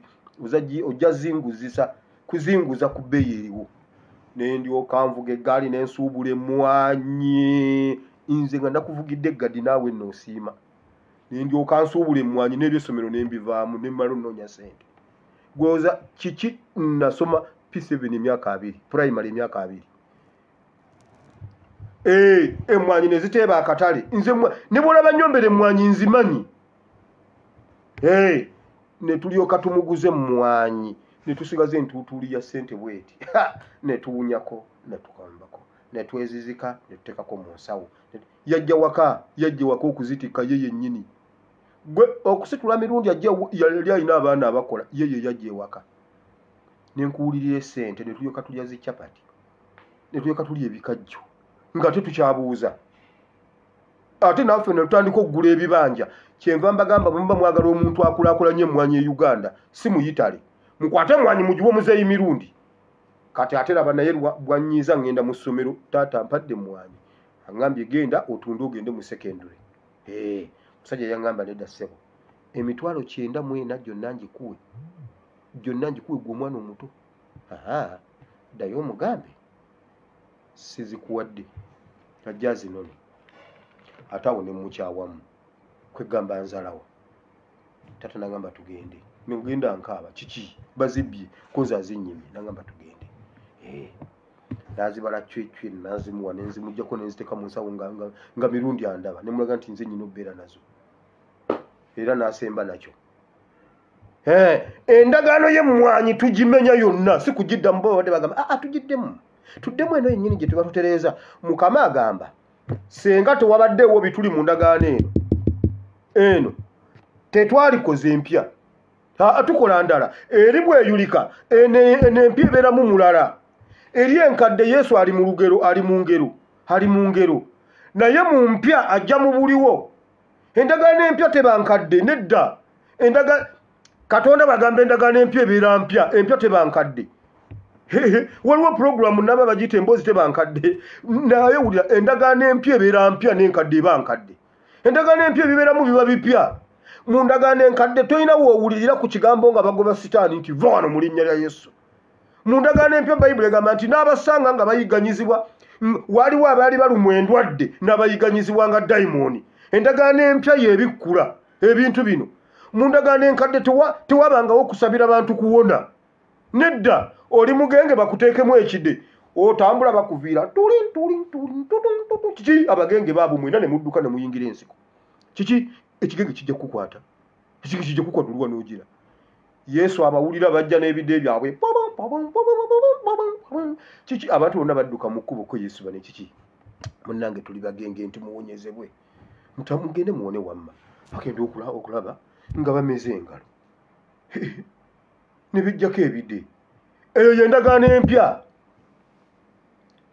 ojja zinguzisa kuzinguza ku bbeeyi eriwo. Nendyoka nvuga eggaali nensuubula emmwanyi nze nga nakuvugidde eggadi naawe noosiima nendyoka nsuubula emmwanyi n'ebyesomero nembivaamu nemmala onoonya sente gwoza kiki nasoma p7 emyaka abiri primary emyaka abiri? Eh, emwanyi neziteeba akatale. Nze ne bwolaba nyombere emwanyi nzimanyi. Eh, ne tulyoka tumuguze mumwanyi netusigaza entutuuli ya sente bweti. Netuwunyako netukambako netwezizika netutekako mu nsawo. Yajja waka yajja waka okuzitika ye yennyini gwe okusitula mirundi ajja yali alina abaana abakola ye ye yajja ewaka. Nenkuwulirira esente netulyoka tulya zicapati netulyoka tulya ebikajjo nga tetukyabuuza ate naffe netutandika okugula ebibanja. Kyenva mbagamba bwemuba mwagala omuntu akulaakulanye emwanyi e uganda si muyitale. Mukwate emwanyi mugiwe omuzeeyi mirundi. Kati ate raba naye bwanyiiza ŋŋenda mu ssomero taata mpadde emwanyi aŋŋambye genda otunde ogende mu Eh, musajja yaŋŋamba nedda ssebo emitwalo kyenda mu ena gyonna ngikuwe. Gyonna ngikuwe gwe omwana omuto. Aha ddayo omugambe. Sizikuwadde ajja zinone ate awo ne mukyawamu kwegamba nzalawo. Tata nagamba tugende. Nogenda nkaaba kiki? Bazibbye koza azinyimye. Nagamba tugende. Eh, nazibala cwecwe nazimuwa nenzimujjako nenziteeka mu nsawo nga, mirundi andaba nemulaga nti nze nyina obeera nazo era nasemba nakyo. Endagaano y'emmwanyi tugimenya yonna si kugiddamu bo badde bagamba aa tugiddemu. Tuddemu eno yennyini gye tuba tutereeza. Mukama agamba senga tewabaddeewo bituli mu ndagaano eno eno tetwalikoze empya Aa, tukola ndala. Eri bweyulika eno empya ebeeramu mulala. Eri enkadde yesu ali mu lugero ali mu ngero ali mu ngero. Naye mu mpya ajja mu buliwo endagaano empya teba nkadde nedda katonda bagamba endagaano empya ebeera mpya empya teba nkadde Hehe, waliwo puroguramu naba bagiyita emboozi tebankadde. Naye wulira endagaano empya ebeera mpya n'enkadde eba nkadde. Endagaano empya ebibeeramu biba bipya. Mu ndagaano enkadde tolina woowulirira ku kigambo nga bagoba sitaani nti va wano mu linnya lya yesu. Mu ndagaano empya bayibuli egamba nti n'abasanga nga bayiganyizibwa waliwo abaali balumwa endwadde n'abayiganyizibwa nga dayimooni endagaano empya yeebikkula ebintu bino. Mu ndagaano enkadde tewa- tewabangawo kusabira bantu kuwona. Nedda oli mugenge bakuteekemu ekide otambula bakuviira kiki? Abagenge baabo mwena ne mudduka ne muyingira ensiko. Kiki? Ekigenge kijja kukwata ekigenge kijja kukwata oluwa n'ogira? Yesu abawulira bajja n'ebidde byabwe. Kiki? Abantu bonna badduka mu kkubo ko yesu bane. Kiki? Munnange tuli bagenge nti muwonyezebwe mutamugende muwone wamma. Bagenda okula- okulaba nga bameze engalo. Ne bijjako ebidde. Eyo yendagaano empya.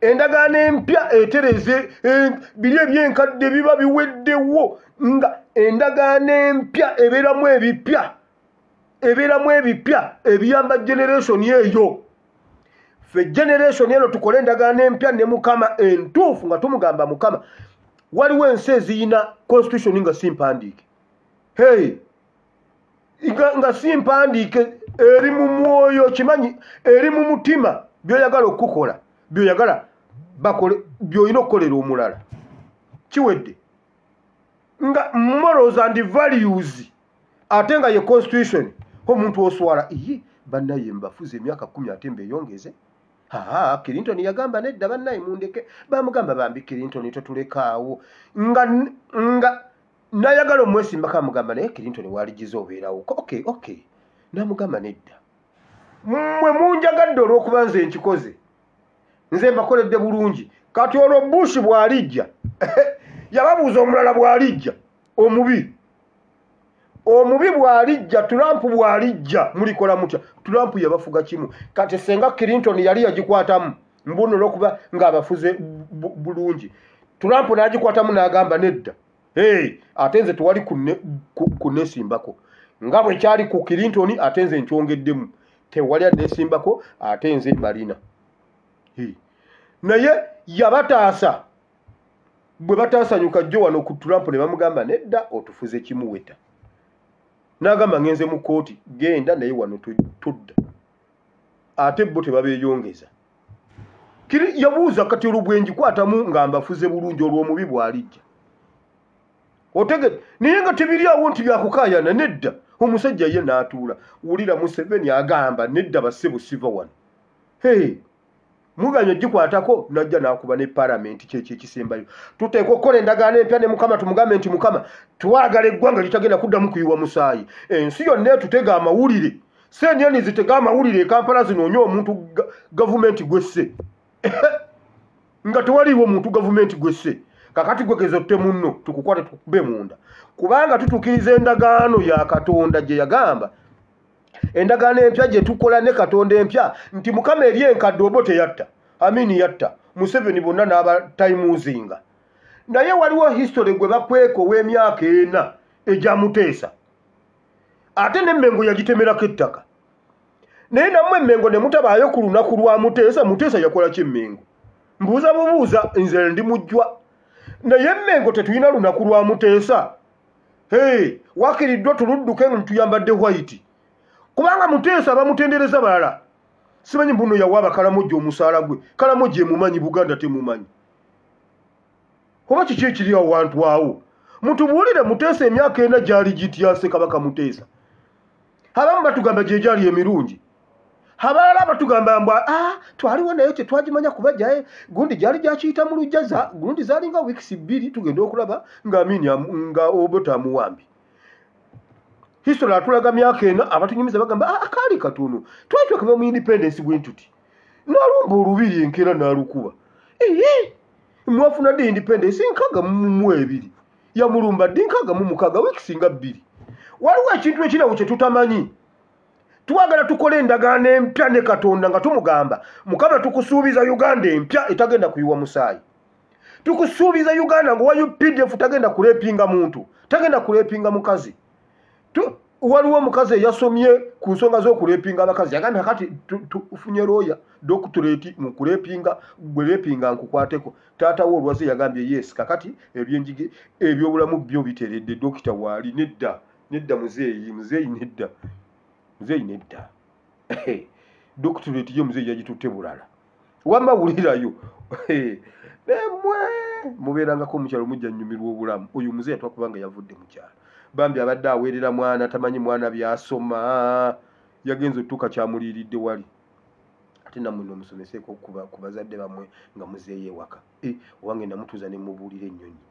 Endagaano empya etereze eh, biri ebyenkadde biba biweddewo nga endagaano empya ebeeramu ebipya ebeeramu ebipya ebiyamba generation eyo. Ffe generation eno tukole endagaano empya ne mukama entuufu nga tumugamba mukama waliwo ensi eziyina constitution nga si mpandiike hey nga, nga si mpandiike eri mu mwoyo kimanyi eri mu mutima byoyagala okukola byoyagala bakole byolina okukolera omulala. Kiwedde. Nga morals and values ate nga ye constitution omuntu oswala iyi bannaye mbafuza emyaka kumi ate mbeyongeze aa clinton yagamba nedda bannaye mundeke bamugamba bambi clinton totulekaawo. Nga nga nayagala omwesimbako amugamba naye clinton waligiza obeerawo. Okay okay namugamba nedda. Mmwe munjagadde olw'okuba nze nkikoze nze mbakoledde bulungi kati olwo bush bw'alijja yababuuza omulala bw'alijja omubi omubi bw'alijja tulampu bw'alijja mulikola mutya? Tulampu yabafuga kimu. Kati senga clinton yali yagikwatamu mbuno olw'okuba ng'abafuze bu- bulungi. Tulampu n'agikwatamu n'agamba nedda hey, ate nze tewali kunesimbako nga bwe kyali ku clinton ate nze nkyongeddemu. Tewali adesimbako ate nze malina Hey. naye yabataasa bwe bataasanyuka jjo wano ku trump ne bamugamba nedda otufuze kimuweta n'agamba ngenze mu kooti genda naye wano tu- tudda. Ate bo tebabeeyongeza. Kiri- yabuuza kati olubwenji kwatamu nga mbafuze bulungi olw'omubi bw'alijja. Otegedde naye nga tebiri awo nti byakukaayana nedda. Omusajja ye n'atuula. Wulira museveni agamba nedda bassebo siva wano hey, muganya gikwatako najja nakuba ne palamenti kyekyo ekisembayo. Tuteeka okukola endagaano empya ne mukama tumugambe nti mukama twagala eggwanga litagenda kuddamu kuyiwa musaayi. Ensi yonna etutega amawulire. Senyeni zitega amawulire ekampala zinoonye omuntu gavumenti gwesse. Nga tewaliiwo omuntu gavumenti gwesse. Kakati gwegeza otte munno tukukwate tukube munda. Kubanga tutukiriza endagaano ya katonda gye yagamba endagaano empya gye tukola ne katonda empya nti mukama eri enkadde oba teyatta? Amini yatta. Museveni bonna n'abatayimuzinga naye waliwo history gwe bakweka ow'emyaka ena egyamuteesa ate nemmengo yagitemerako ettaka. Naye nammwe emmengo ne mutabaayo ku lunaku lwa muteesa muteesa yakola ki emmengo mbuuza bubuuza nze ndi mujjwa. Naye emmengo tetulina lunaku lwa muteesa. Hey, wakiriddwa tuludduke ntuyambadde white kubanga muteesa bamutendereza balala. Simanyi mbuno yawa abakalamojja omusaala gwe. Kalamojja emumanyi buganda temumanyi. Oba kiki ekiri awo wantu awo? Mutubuulire muteesa emyaka ena gyali gityase kabaka muteesa. Abamu batugamba gye gyali emirungi. Abalala batugamba mbu ah, twaliwo naye tetwagimanya kubajjaye gundi gyali gyakiyita mu lujja gundi zaalinga wiikisi bbiri tugenda okulaba ngaamini nga obota amuwambi history atulaga myaka ena abatunyumiza bagamba ah, akaali katono. Twali twakava mu independence bwe ntuti. Nalumba olubiri enkeera nalukuba. Ee mwafuna dde independence? Nkaga mu ebiri. Yamulumba dde nkaga mu mukaga wiikisi nga bbiri. Waliwo ekintu ekirawo kye tutamanyi. Twagala tukole endagaano empya ne katonda nga tumugamba mukama tukusuubiza uganda empya etagenda kuyiwa musaayi. Tukusuubiza uganda nga owa updf tagenda kuleepinga muntu tagenda kuleepinga mukazi waliwo omukazi eyasomye ku nsonga z'okuleepinga abakazi yagambye kati tufunye looya dokutoreti mu kuleepinga gwe leepinga nkukwateko. Taatawo olwaze yagambye yes kakati ebyenjige ebyobulamu byo biteredde dokita waali nedda nedda muzeeyi muzeeyi nedda muzeeyi nedda. Dokutoreti ye muzeeyi yagitutte bulala. Wamba wulirayo nemwe mubeerangako omukyalo mujja nnyumirwa obulamu. Oyo muzeeyi atwakubanga yavudde mukyalo bambi abadde aweerera mwana tamanyi mwana byasoma. Yagenza otuuka kyamuliiridde wali. Ate nammwe nomusomeseeko ku bazadde bammwe nga muzeeyo ewaka. E, owange namutuuza ne mubuulira ennyonyi.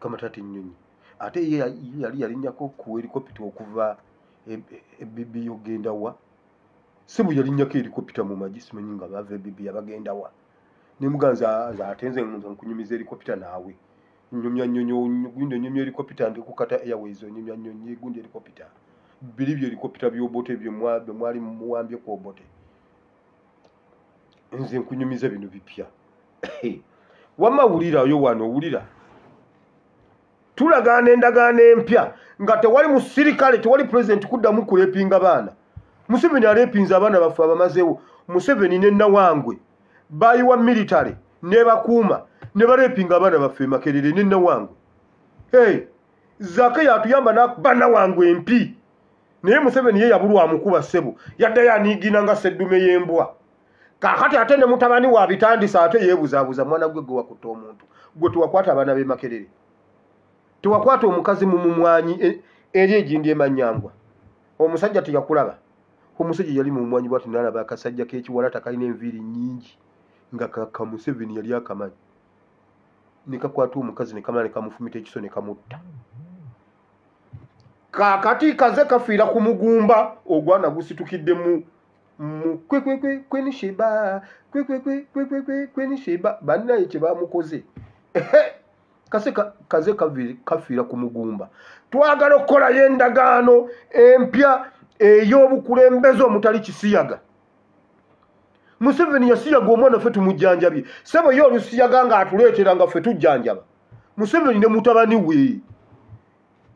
Kamatata ennyonyi. Ate yali yalinnyako ku helikopita okuva ebibi yogenda wa? Si bwe yalinnyako helikopita mu magi simanyi nga bava ebibi yabagenda wa? Nemuganza ate nze nkunyumiza helikopita naawe nyumya nyonyo gundi nyumya helikopita ndi kukata airways nyumya nyonyo gundi helikopita biri byo helikopita byobote byo mwali muwambye ku obote nze nkunyumiza bino bipya. Wamma wulirayo wano wulira. Tulagaana endagaano empya nga tewali musirikale tewali pulezidenti kuddamu kuleepinga baana. Museveni aleepinza abaana baffe abamazeewo museveni ne nawangwe bayiwa militale ne bakuuma ne baleepinga abaana baffe makerere ne nawangwe hey, zake yatuyamba nakuba nawangwe empi. Naye museveni ye yabulwa amukuba ssebo. Yaddayo aniigina nga seddume y'embwa. Kakati ate ne mutabani wa bitandisa ate yeebuzaabuza mwana gwe gwe wakutta omuntu. Gwe tewakwata abaana b'e makerere. Tewakwata omukazi mu mumwanyi eri egindi emanyangwa omusajja teyakulaba. Omusajja yali mu mumwanyi bwati nalaba akasajja k'ekiwalata kalina enviiri nnyingi. Nga kamuseveni yali akamanyi nekakwata omukazi nekamala nekamufumita ekiso nekamutta. Kakati kaze kafiira ku mugumba ogwana gusitukidde mu kwenishiba kwenishiba bannaye kyebamukoze kase kaze kafiira ku mugumba. Twagala okukolayo endagaano empya ey'obukulembeze omutali kisiyaga museveni yasiyaga omwana ffe tumujjanjabye sebo ye olusiyaga ng'atuleetera nga ffe tujjanjaba. Museveni ne mutabani we.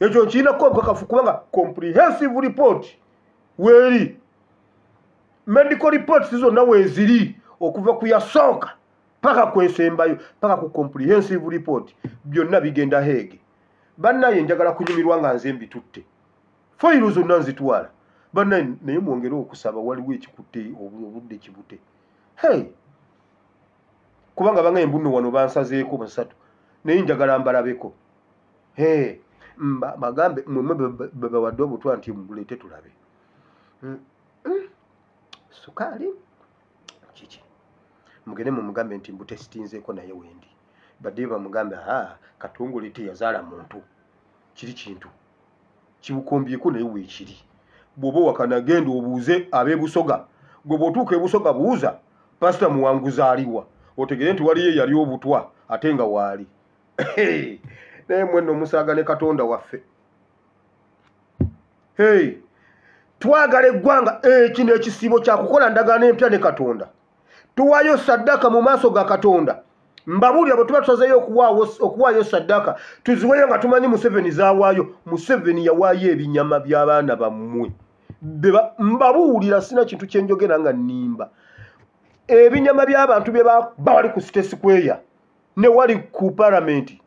Ekyo nkirinako obukakafu kubanga comprehensive report weeri. Medical reports zonna weeziri okuva ku yasooka paka kwesembayo paka ku comprehensive report. Byonna bigenda heege. Bannaye njagala kunyumirwa nga nze mbitutte. Fayiro zonna nzitwala. Bannaye naye mwongere okusaba waliwo ekikutte obudde kibute hey. Kubanga bangaye mbuno wano bansazeeko basatu. Naye njagala mbalabeko. He bagambe mwemwe bebawadde obutwa nti muleete tulabe. Sukaali? Kiki? Mugende mumugambe nti mbutesitinzeeko naye wendi badde bamugambe a katongole teyazaala muntu. Kiri kintu. Kibukombyeko naye weekiri bw'oba wakana genda obuuze ab'ebusoga gwe bw'otuuka ebusoga buuza pasita muwanguzi aliwa otegere nti waliyo eyali obutwa ate nga waali. Naye mwenna omusaaga ne katonda waffe. Hey twagala eggwanga kino ekisiibo kyakukola ndagaano empya ne katonda. Tuwaayo saddaka mu maaso ga katonda. Mbabuulira bwe tuba tusazeyo okuwaayo saddaka tuziweyo nga tumanyi museveni zawaayo museveni yawaayo ebinyama by'abaana bammwe. Mbabuulira sina kintu kyenjogera nga nnimba ebinyama by'abantu bye bawali ku sitesikweya ne wali ku palamenti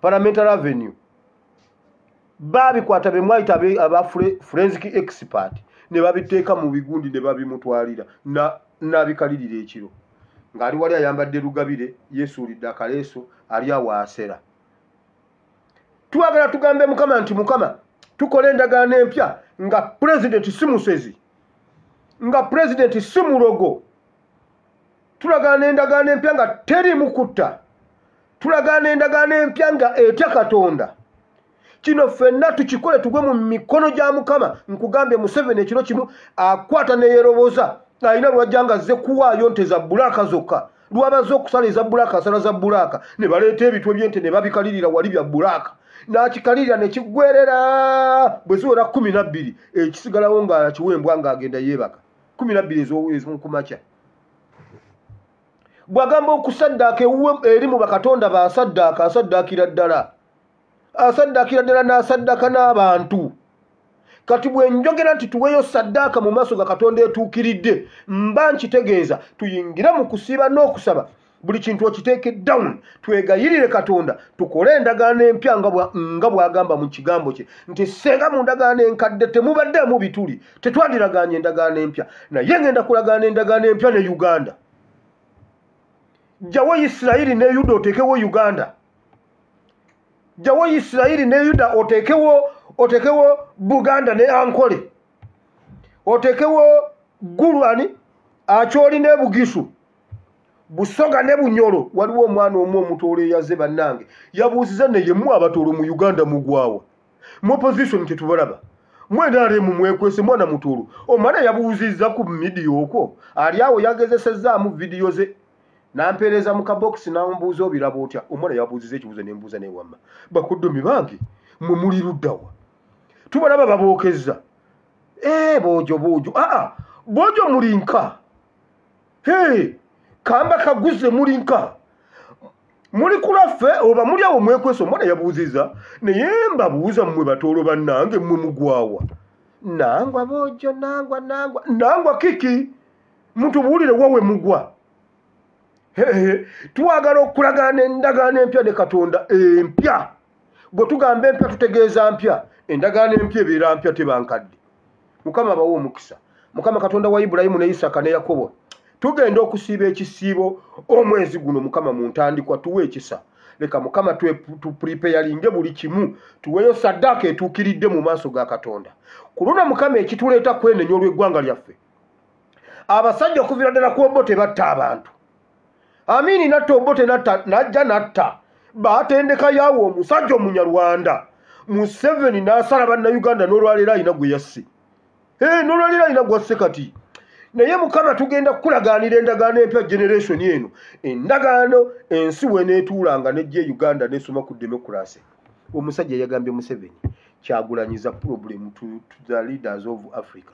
parliamentary avenue babikwata be mwayita aba forensic expert ne babiteeka mu bigundi ne babimutwalira nabikalirira ekiro. Ng'ali wali ayambadde lugabire yesuulidde akaleeso ali awaasera twagala tugambe mukama nti mukama tukola endagaano empya nga pulezidenti si musezi nga pulezidenti si mulogo tulagaana endagaano empya nga teri mukutta tulagaana endagaano empya nga etya katonda. Kino ffenna tukikole tugwe mu mikono gya mukama nkugambye museveni ekiro kimu akwata neyeroboza alina lwajja nga azze kuwaayo nte za bulaaka zokka. Lwabaze okusala eza bulaaka asala za bulaaka ne baleeta ebitwe byente ne babikalirira wali bya bulaaka n'akikalirira ne kiggwerera bwe ziwera kumi nabbiri ekisigalawo nga kiwembwa ng'agenda yeebaka. Kumi nabbiri ezomukumakya bw'agamba okusaddaaka ewuwe eri mu bakatonda baasaddaaka asaddaakira ddala. Asaddaakira ddala n'asaddaaka n'abantu. Kati bwe njogera nti tuweeyo saddaaka mu maaso ga katonda etuukiridde mba nkitegeeza tuyingire mu kusiiba n'okusaba. Buli kintu okiteeke down twegayirire katonda tukole endagaano empya nga bw'agamba mu kigambo kye. Nti senga mu ndagaano enkadde temubaddemu bituli tetwandiragaanya endagaano empya. Naye ngenda kulagaana endagaano empya ne uganda jjawo isirayiri ne yuda oteekewo uganda. Jjawo isirayiri ne yuda oteekewo oteekewo buganda ne ankole. Oteekewo gulwani akyoli ne bugisu. Busoga ne bunyolo waliwo omwana omu omutoolo eyaze bannange. Yabuuziza neyemu abatoolo mu uganda mugwawa. Mu opposition tetubalaba mwenaremu mwekwese mwana mutoolo. Omwana yabuuziza ku midiya okwo. Ali awo yagezesezaamu vidiyo ze nampeereza mu kabokisi nambuuza obiraba otya? Omwana yabuuziza ekibuuzo nembuuza newamma. Bakuddomi bange mwe muli luddawa. Tubalaba babookezza ee boojo boojo aa boojo muli nka. He kamba kaguze muli nka. Muli kulaffe oba muli awo mwekwesa omwana yabuuziza naye mbabuuza mmwe batoolo bannange mmwe mugwawa. Nangwa boojo nangwa nangwa nangwa kiki? Mutubuulire wawe mugwa twagala okulagaana endagaano empya ne katonda empya. Bwe tugamba empya tutegeeza mpya endagaano empya ebeera mpya tebankadde. Mukama abawe omukisa. Mukama katonda wa ibulayimu ne isaka ne yakobo tugenda okusiiba ekisiibo omwezi guno mukama mu ntandikwa tuwe ekisa. Leka mukama tupuripeyalinge buli kimu tuweyo saddaaka etuukiridde mu maaso ga katonda. Ku luno mukama ekituleeta kwenenya olw'eggwanga lyaffe. Abasajja okuviira ddala ku obote batta abantu amiini natta obote najja natta. Baatendeka yaawe omusajja omunyarwanda. Museveni n'asala bannayuganda n'olwaleero alina gwe yasse n'olwaleero alina gwasse kati. Naye mukama tugenda kukulagaanira endagaano empya generation eno. Endagaano ensi weneetuulanga nejja e uganda nesoma ku demokurasi omusajja yagambye museveni kyagulanyiza problem to, to the leaders of africa.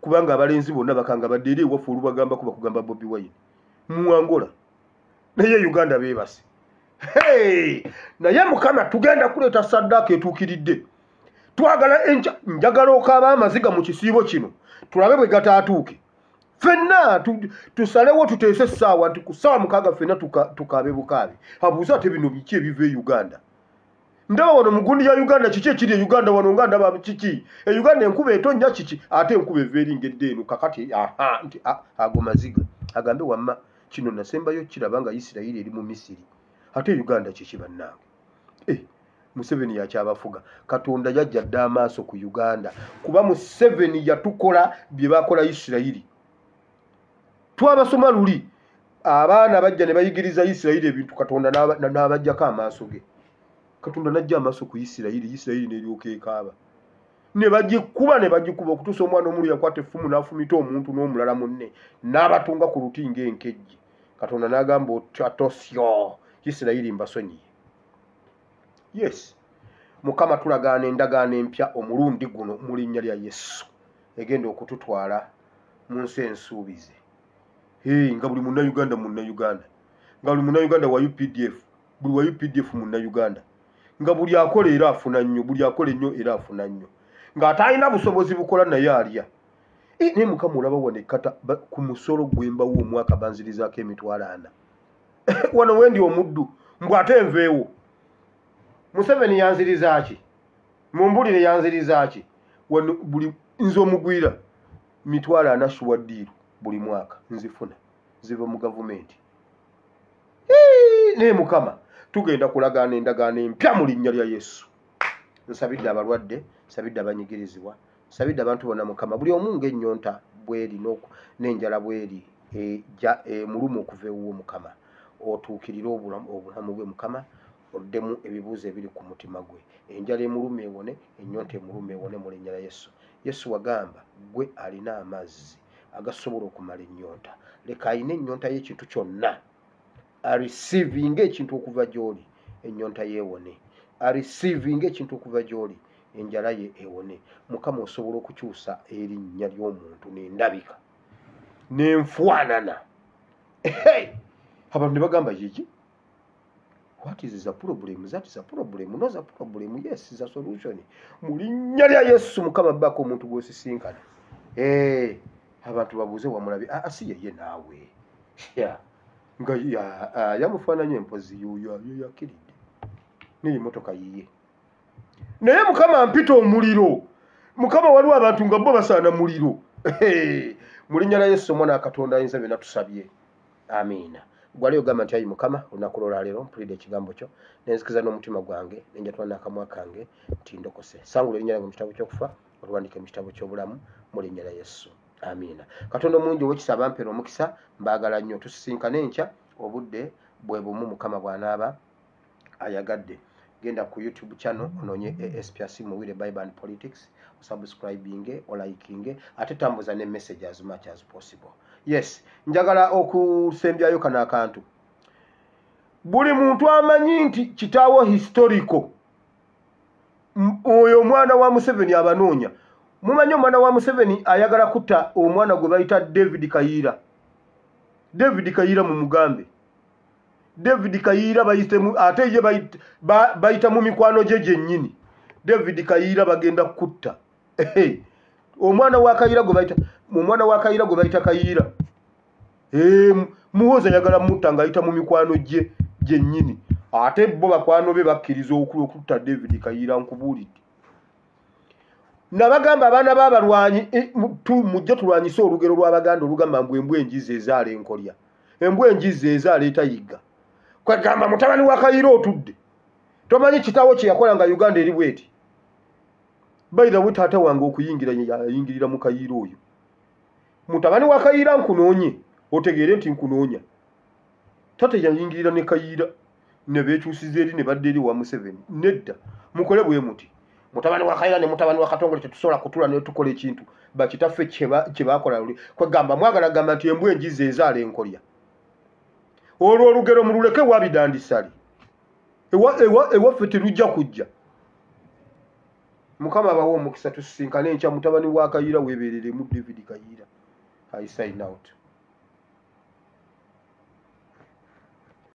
Kubanga abalenzi bonna bakanga badde eri ewaffe olubagambako bakugamba bobi wine. Muwangola naye uganda beebase. Hey! naye mukama tugenda kuleeta saddaaka etuukiridde. Twagala enca njagala okaaba amaziga mu kisiibo kino tulabe bwe gataatuuke. Ffenna tusalewo tuteese essaawa nti ku ssaawa mukaaga ffenna tukaabe bukaabe. Abuuze ate bino biki ebiva e uganda? Ndaba wano mugundi ya uganda kiki ekiri e uganda wano nga ndaba kiki? E uganda enkuba etonnya kiki? Ate enkuba eva eringedde eno kakati aha nti ago maziga. Agambe wamma kino nasembayo kiraba nga isirayiri eri mu misiri ate uganda kiki bannange eh, museveni yakyabafuga. Katonda yajja dda amaaso ku uganda kuba museveni yatukola bye bakola isirayiri. Twabasoma luli abaana bajja ne bayigiriza isirayiri ebintu katonda n'abajjako amaaso ge. Katonda najja amaaso ku isirayiri isirayiri neryoka ekaaba. Ne bagikuba ne bagikuba okutuusa omwana omulu yakwata effumu n'afumita omuntu n'omulala munne n'abatunga ku luti ng'enkejje katonda n'agamba otatosyo isirayiri mbasonyiye yes. Mukama tulagaana endagaano empya omulundi guno mu linnya lya yesu. Egenda okututwala mu nsi ensuubize. Nga buli munnauganda munnauganda nga buli munnauganda wa updf buli wa updf munnauganda nga buli akola era afuna nnyo buli akola ennyo era afuna nnyo. Ng'atalina busobozi bukola naye alya naye mukama olaba wano ekkata ku musolo gwembawo omwaka banzirizaako emitwalo ana? Wano wendi omuddu mbw ate enveewo. Museveni yanziriza ki? Mumbulire yanziriza ki? Wano buli nze omugwira mitwalo ana shuwaddiiru buli mwaka nzifuna ziva mu gavumenti. Naye mukama tugenda kulagaana endagaano empya mu linnya lya yesu. Nsabidde abalwadde nsabidde abanyigirizibwa nsabidde abantu bonna mukama buli omu ngaennyonta bweri n'enjala bweri emulumu okuva ewuwo mukama. Otuukirire obulamu bwe mukama oddemu ebibuuzo ebiri ku mutima gwe. Enjala emuluma ewone ennyonta emuluma ewone mu linnya lya yesu. Yesu wagamba gwe alina amazzi agasobola okumala ennyonta. Leka ayina ennyonta y'ekintu kyonna. Areceivinga ekintu okuva gy'oli ennyonta yeewone. Areceivinga ekintu okuva gy'oli enjala ye ewone mukama osobola okukyusa erinnya ly'omuntu nendabika nenfaanana abantu ne bagamba yiki what is the problem that is a problem no the problem yes is a solution mu linnya lya yesu mukama bbako omuntu gwosisinkana eh, abantu babuuze wamulabe asi yeye naawe nga yamufaananya empozi yoyo yakiridde neyemotoka yiye naye mukama mpita omuliro. Mukama waliwo abantu nga bo basaana muliro. Mu linnya lya yesu omwana akatonda ayinza byonna tusabye. Amiina. Gwali ogamba nti ayi mukama olunaku lwolwaleero mpulidde ekigambo kyo nenzikiza n'omutima gwange nenjatula n'akamwa kange nti ndokose. Sangula erinnya lyange mu kitabo kyokufa olwandike mu kitabo ky'obulamu mu linnya lya yesu. Amiina. Katonda omulungi owekisa abampeera omukisa mbaagala nnyo tusisinkane enkya obudde bwe bumu mukama bw'anaaba ayagadde genda ku youtube channel onoonye asprc muwire bible and politics osubscribinge olikinge ate tambuza ne message as much as possible. Yes njagala okusembyayo kano akantu. Buli muntu amanyi nti kitaawo historico oyo omwana wa museveni abanoonya. Mumanyi omwana wa museveni ayagala kutta omwana gwe bayita david kayiira david kayiira mu mugambe david kayiira bayitemu ate ye bayita mu mikwano gye gyennyini. David kayiira bagenda kutta. Omwana wa kayiira gwe bayita omwana wa kayiira gwe bayita kayiira muwoza ayagala mutta ngaayita mu mikwano gye gyennyini. Ate bo bakwano be bakkiriza okutta david kayiira nkubuulidde. Nabagamba abaana b'abalwanyi mujje tulwanyise olugero lw'abaganda olugamba mbu embwa enjiza ezaala enkolya. Embwa enjiza ezaala etayigga kwegamba mutabani wa kayiira otudde. Tomanyi kitaawo kye yakola nga uganda eri bweti. Baithawe taata wange okuyingira yayingirira mu kayiira oyo. Mutabani wa kayiira nkunoonye otegeere nti nkunoonya. Tate yayingirira ne kayiira ne beekyusiza eri ne badda eri wa museveni. Nedda mukole bwe muti. Mutabani wa kayiira ne mutabani wa katongole tetusobola kutula ne tukola ekintu bakitaffe kye bakola luli. Kwegamba mwagala gamba nti embwa enjiza ezaala enkolya olwo olugero mululeke wabidandisali ewaffe terujja kujja. Mukama abawa omukisa tusisinkane enkya mutabani wa kayiira weebereremu david kayiira i sign out